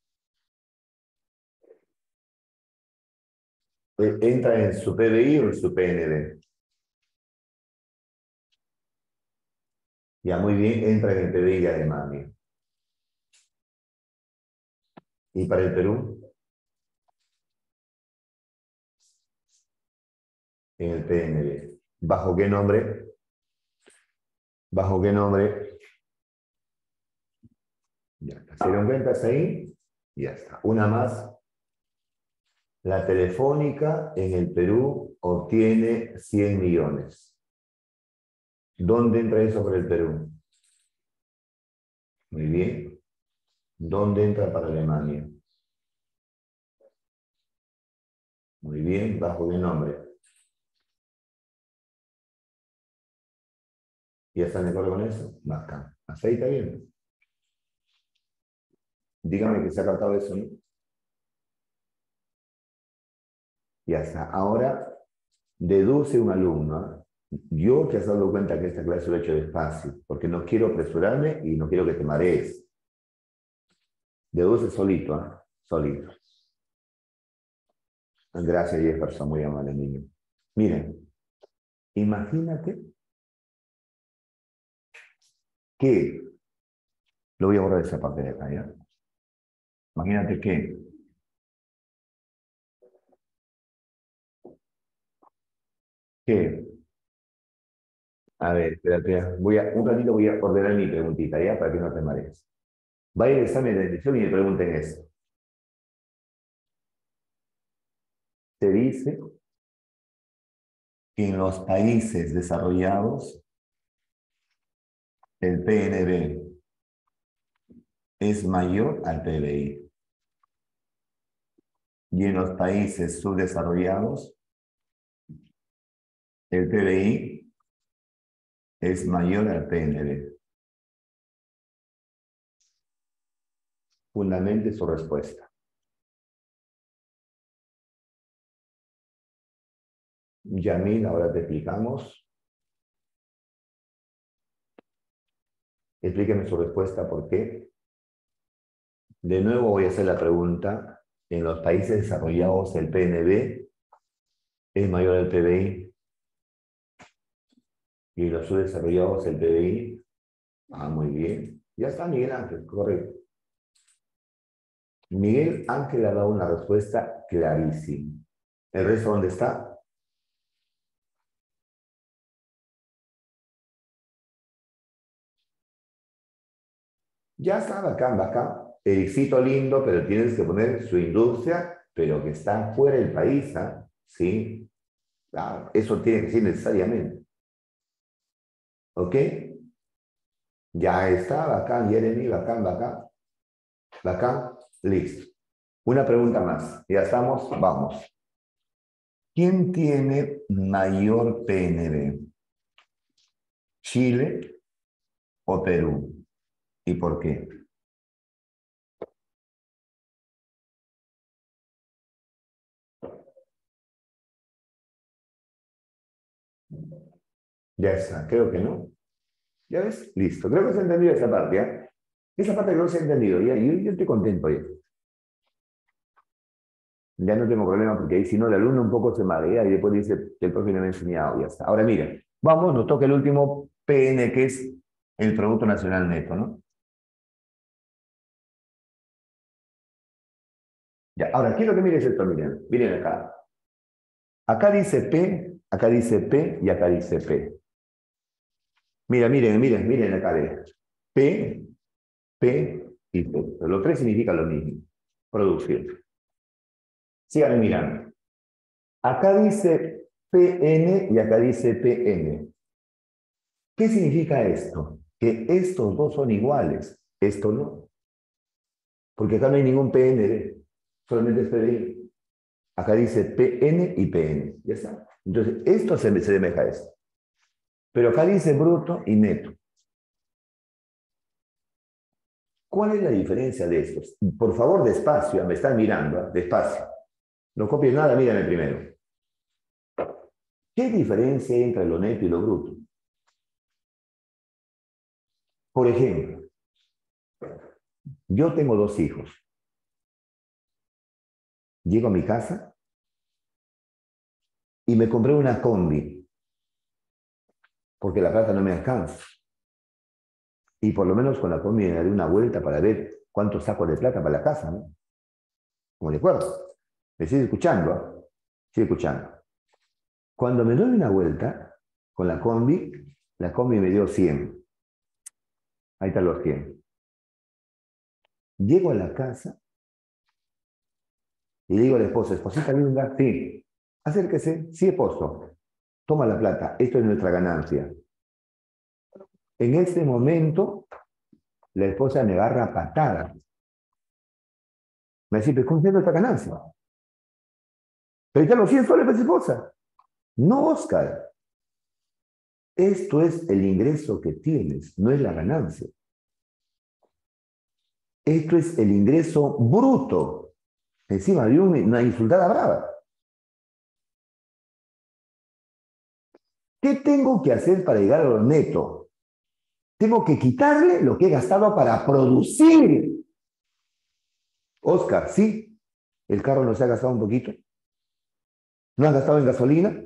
Eh, ¿Entra en su PBI o en su PND? Ya, muy bien, entra en el PBI de Alemania. ¿Y para el Perú? en el PNB. ¿Bajo qué nombre? ¿Bajo qué nombre? Ya. ¿Se dieron cuenta ahí? Ya está. Una más. La telefónica en el Perú obtiene 100 millones. ¿Dónde entra eso por el Perú? Muy bien. ¿Dónde entra para Alemania? Muy bien, bajo qué nombre. ¿Ya están de acuerdo con eso? Bacán. ¿Aceita bien? Dígame que se ha captado eso, ¿no? Ya está. Ahora, deduce un alumno. Yo te has dado cuenta que esta clase lo he hecho despacio, porque no quiero apresurarme y no quiero que te marees. Deduce solito, ¿ah? Solito. Gracias, Jefferson, muy amable niño. Miren, imagínate que, lo voy a borrar esa parte de acá, ¿ya? Imagínate que que a ver, espérate, voy a, un ratito voy a ordenar mi preguntita, ¿ya? Para que no te marees. Vaya al examen de admisión y me pregunten esto. Se dice que en los países desarrollados el PNB es mayor al PBI. Y en los países subdesarrollados, el PBI es mayor al PNB. Fundamente su respuesta. Yamil, ahora te explicamos. Explíqueme su respuesta, ¿por qué? De nuevo voy a hacer la pregunta. En los países desarrollados el PNB es mayor al PBI. Y los subdesarrollados el PBI. Ah, muy bien. Ya está Miguel Ángel, correcto. Miguel Ángel ha dado una respuesta clarísima. ¿El resto dónde está? Ya está, bacán, bacán. Ericito lindo, pero tienes que poner su industria, pero que está fuera del país, ¿ah? Sí. Eso tiene que ser necesariamente. ¿Ok? Ya está, bacán, Jeremy, bacán, bacán. Bacán, listo. Una pregunta más. Ya estamos, vamos. ¿Quién tiene mayor PNB? ¿Chile o Perú? ¿Y por qué? Ya está, creo que no. ¿Ya ves? Listo. Creo que se ha entendido esa parte, ¿ya? Esa parte creo que se ha entendido. ¿ya? Yo, yo estoy contento ya. Ya no tengo problema porque ahí si no el alumno un poco se marea y después dice el profe no me ha enseñado, ya está. Ahora mira, vamos, nos toca el último PN que es el Producto Nacional Neto, ¿no? Ya, ahora quiero que mires esto, miren, miren acá. Acá dice P, acá dice P y acá dice P. Mira, miren, miren, miren acá. P, P y P. Los tres significan lo mismo. Producir. Síganme mirando. Acá dice PN y acá dice PN. ¿Qué significa esto? Que estos dos son iguales, esto no. Porque acá no hay ningún PND, solamente es PDI. Acá dice PN y PN. ¿Ya está? Entonces, esto se, se demeja a esto. Pero acá dice bruto y neto. ¿Cuál es la diferencia de estos? Por favor, despacio, me están mirando, ¿eh? despacio. No copies nada, mírame primero. ¿Qué diferencia hay entre lo neto y lo bruto? Por ejemplo, yo tengo dos hijos. Llego a mi casa y me compré una combi porque la plata no me alcanza. Y por lo menos con la combi me daré una vuelta para ver cuánto saco de plata para la casa, ¿no? Como de acuerdo. Me sigue escuchando, ¿eh? sigue escuchando. Cuando me doy una vuelta con la combi, la combi me dio 100. Ahí están los 100. Llego a la casa y digo a la esposa, esposita linda, sí, acérquese, sí, esposo, toma la plata, esto es nuestra ganancia. En ese momento, la esposa me agarra patada. Me dice, pero ¿cómo es nuestra ganancia? Pero ya 100 soles para esposa. No, Oscar. Esto es el ingreso que tienes, no es la ganancia. Esto es el ingreso bruto. Encima de una insultada brava. ¿Qué tengo que hacer para llegar a lo neto? Tengo que quitarle lo que he gastado para producir. Oscar, ¿sí? ¿El carro no se ha gastado un poquito? ¿No has gastado en gasolina?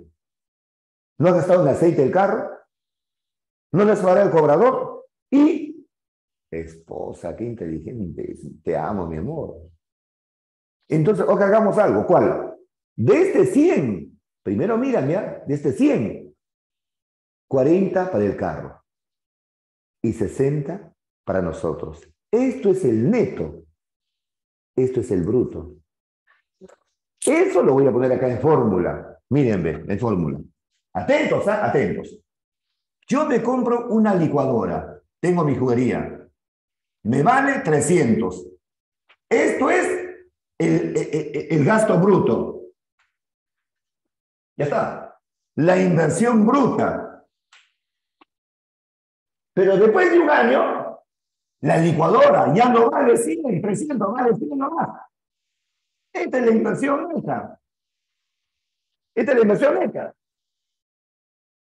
¿No has gastado en aceite del carro? ¿No le has el cobrador? Y, esposa, qué inteligente, te amo, mi amor. Entonces, o que hagamos algo, ¿cuál? De este 100, primero mírame, ¿ah? de este 100, 40 para el carro y 60 para nosotros. Esto es el neto, esto es el bruto. Eso lo voy a poner acá en fórmula. Miren, en fórmula. Atentos, ¿ah? Atentos. Yo me compro una licuadora. Tengo mi juguería. Me vale 300. Esto es el, el gasto bruto. Ya está. La inversión bruta. Pero después de un año, la licuadora ya no vale 100, 300, vale 100 más. Esta es la inversión neta. Esta es la inversión neta.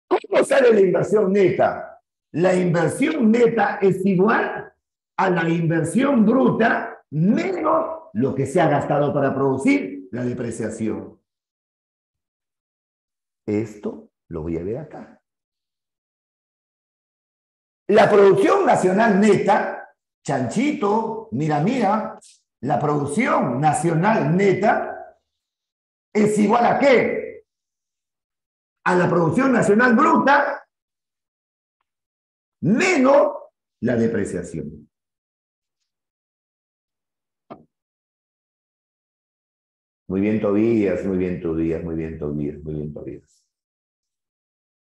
¿Cómo sale la inversión neta? La inversión neta es igual a la inversión bruta menos lo que se ha gastado para producir la depreciación. Esto lo voy a ver acá. La producción nacional neta, chanchito, mira, mira, la producción nacional neta es igual a qué? A la producción nacional bruta menos la depreciación. Muy bien, Tobías, muy bien, Tobías, muy bien, Tobías, muy bien, Tobías.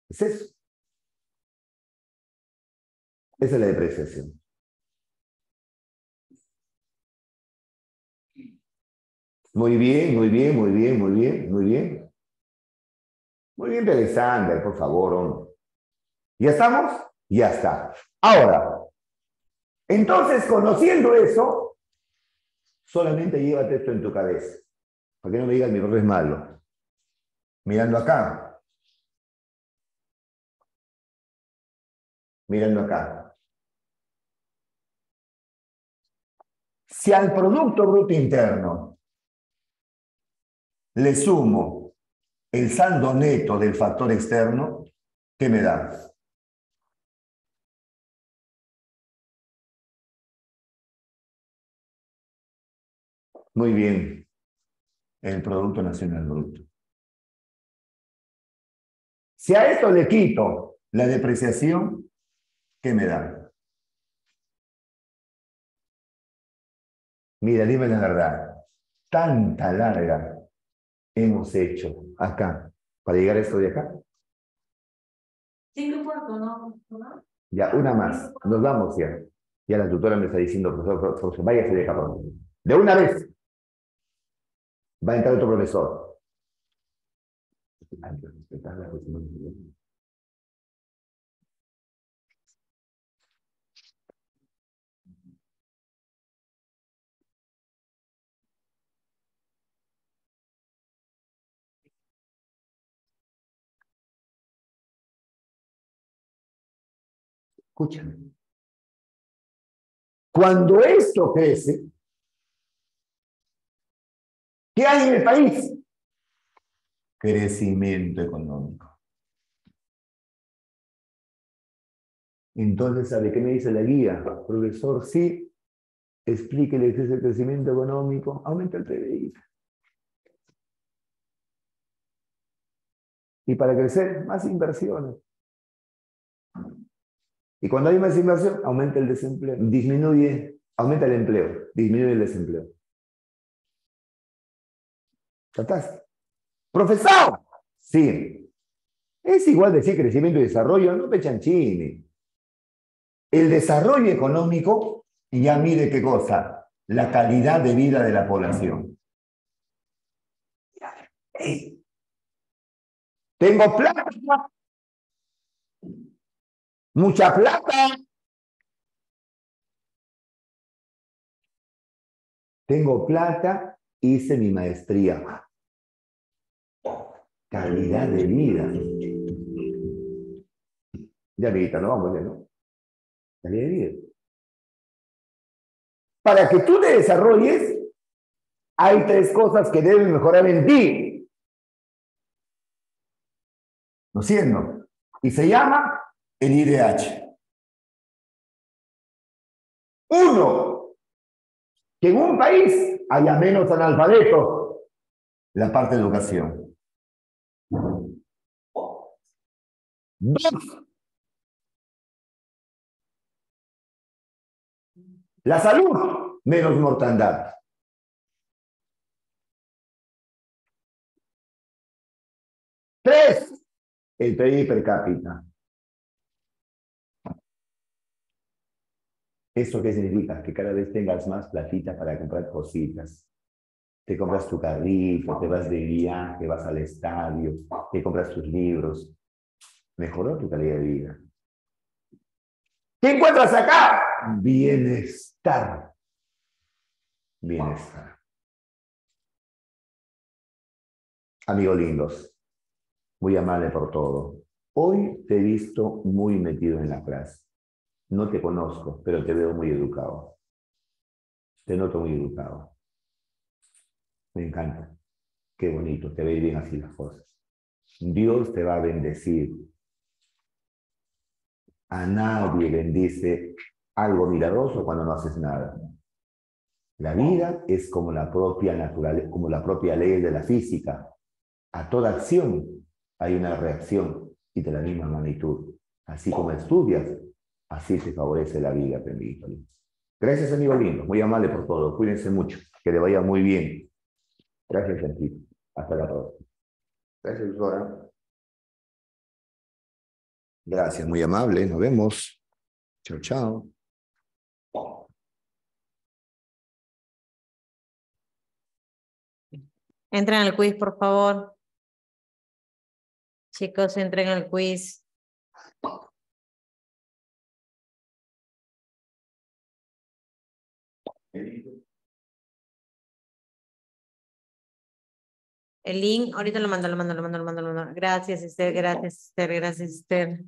Es eso. Esa es la depreciación. Muy bien, muy bien, muy bien, muy bien, muy bien. Muy bien, Alexander, por favor. ¿Ya estamos? Ya está. Ahora, entonces, conociendo eso, solamente llévate esto en tu cabeza. Para que no me digas mi error es malo. Mirando acá. Mirando acá. Si al Producto Bruto Interno le sumo el saldo neto del factor externo, ¿qué me da? Muy bien. El Producto Nacional Bruto. Si a esto le quito la depreciación, ¿qué me da? Mira, dime la verdad. Tanta larga hemos hecho acá para llegar a esto de acá. ¿no? Ya, una más. Nos vamos ya. Ya la tutora me está diciendo, profesor, profesor, váyase de acá. De una vez. Va a entrar otro profesor. Escúchame. Cuando esto crece, ¿Qué hay en el país? Crecimiento económico. Entonces, ¿sabe qué me dice la guía? Profesor, sí, explíquele qué es el crecimiento económico, aumenta el PBI. Y para crecer, más inversiones. Y cuando hay más inversión, aumenta el desempleo, disminuye, aumenta el empleo, disminuye el desempleo. Profesor, sí. Es igual decir crecimiento y desarrollo, no pechanchini. El desarrollo económico ya mide qué cosa, la calidad de vida de la población. Tengo plata, mucha plata. Tengo plata, hice mi maestría calidad de vida. Ya, amiguita, no vamos ya, ¿no? Calidad de vida. Para que tú te desarrolles, hay tres cosas que deben mejorar en ti. ¿No siendo? Y se llama el IDH. Uno, que en un país haya menos analfabetos. La parte de educación. La salud, menos mortandad. Tres, el PIB per cápita. ¿Eso qué significa? Que cada vez tengas más platita para comprar cositas. Te compras tu carrito, te vas de viaje, vas al estadio, te compras tus libros, mejoró tu calidad de vida. ¿Qué encuentras acá? Bienestar. Bienestar. Amigos lindos, muy amable por todo. Hoy te he visto muy metido en la clase. No te conozco, pero te veo muy educado. Te noto muy educado. Me encanta. Qué bonito, te ve bien así las cosas. Dios te va a bendecir a nadie bendice algo milagroso cuando no haces nada. La vida es como la propia naturaleza, como la propia ley de la física. A toda acción hay una reacción y de la misma magnitud. Así como estudias, así te favorece la vida, bendito. Gracias, amigo lindo. Muy amable por todo. Cuídense mucho. Que le vaya muy bien. Gracias ti. Hasta la próxima. Gracias, doctora. Gracias, muy amable. Nos vemos. Chao, chao. Entren al quiz, por favor. Chicos, entren al quiz. El link, ahorita lo mando, lo mando, lo mando, lo mando, lo mando. Gracias, Esther, gracias, Esther, gracias, Esther.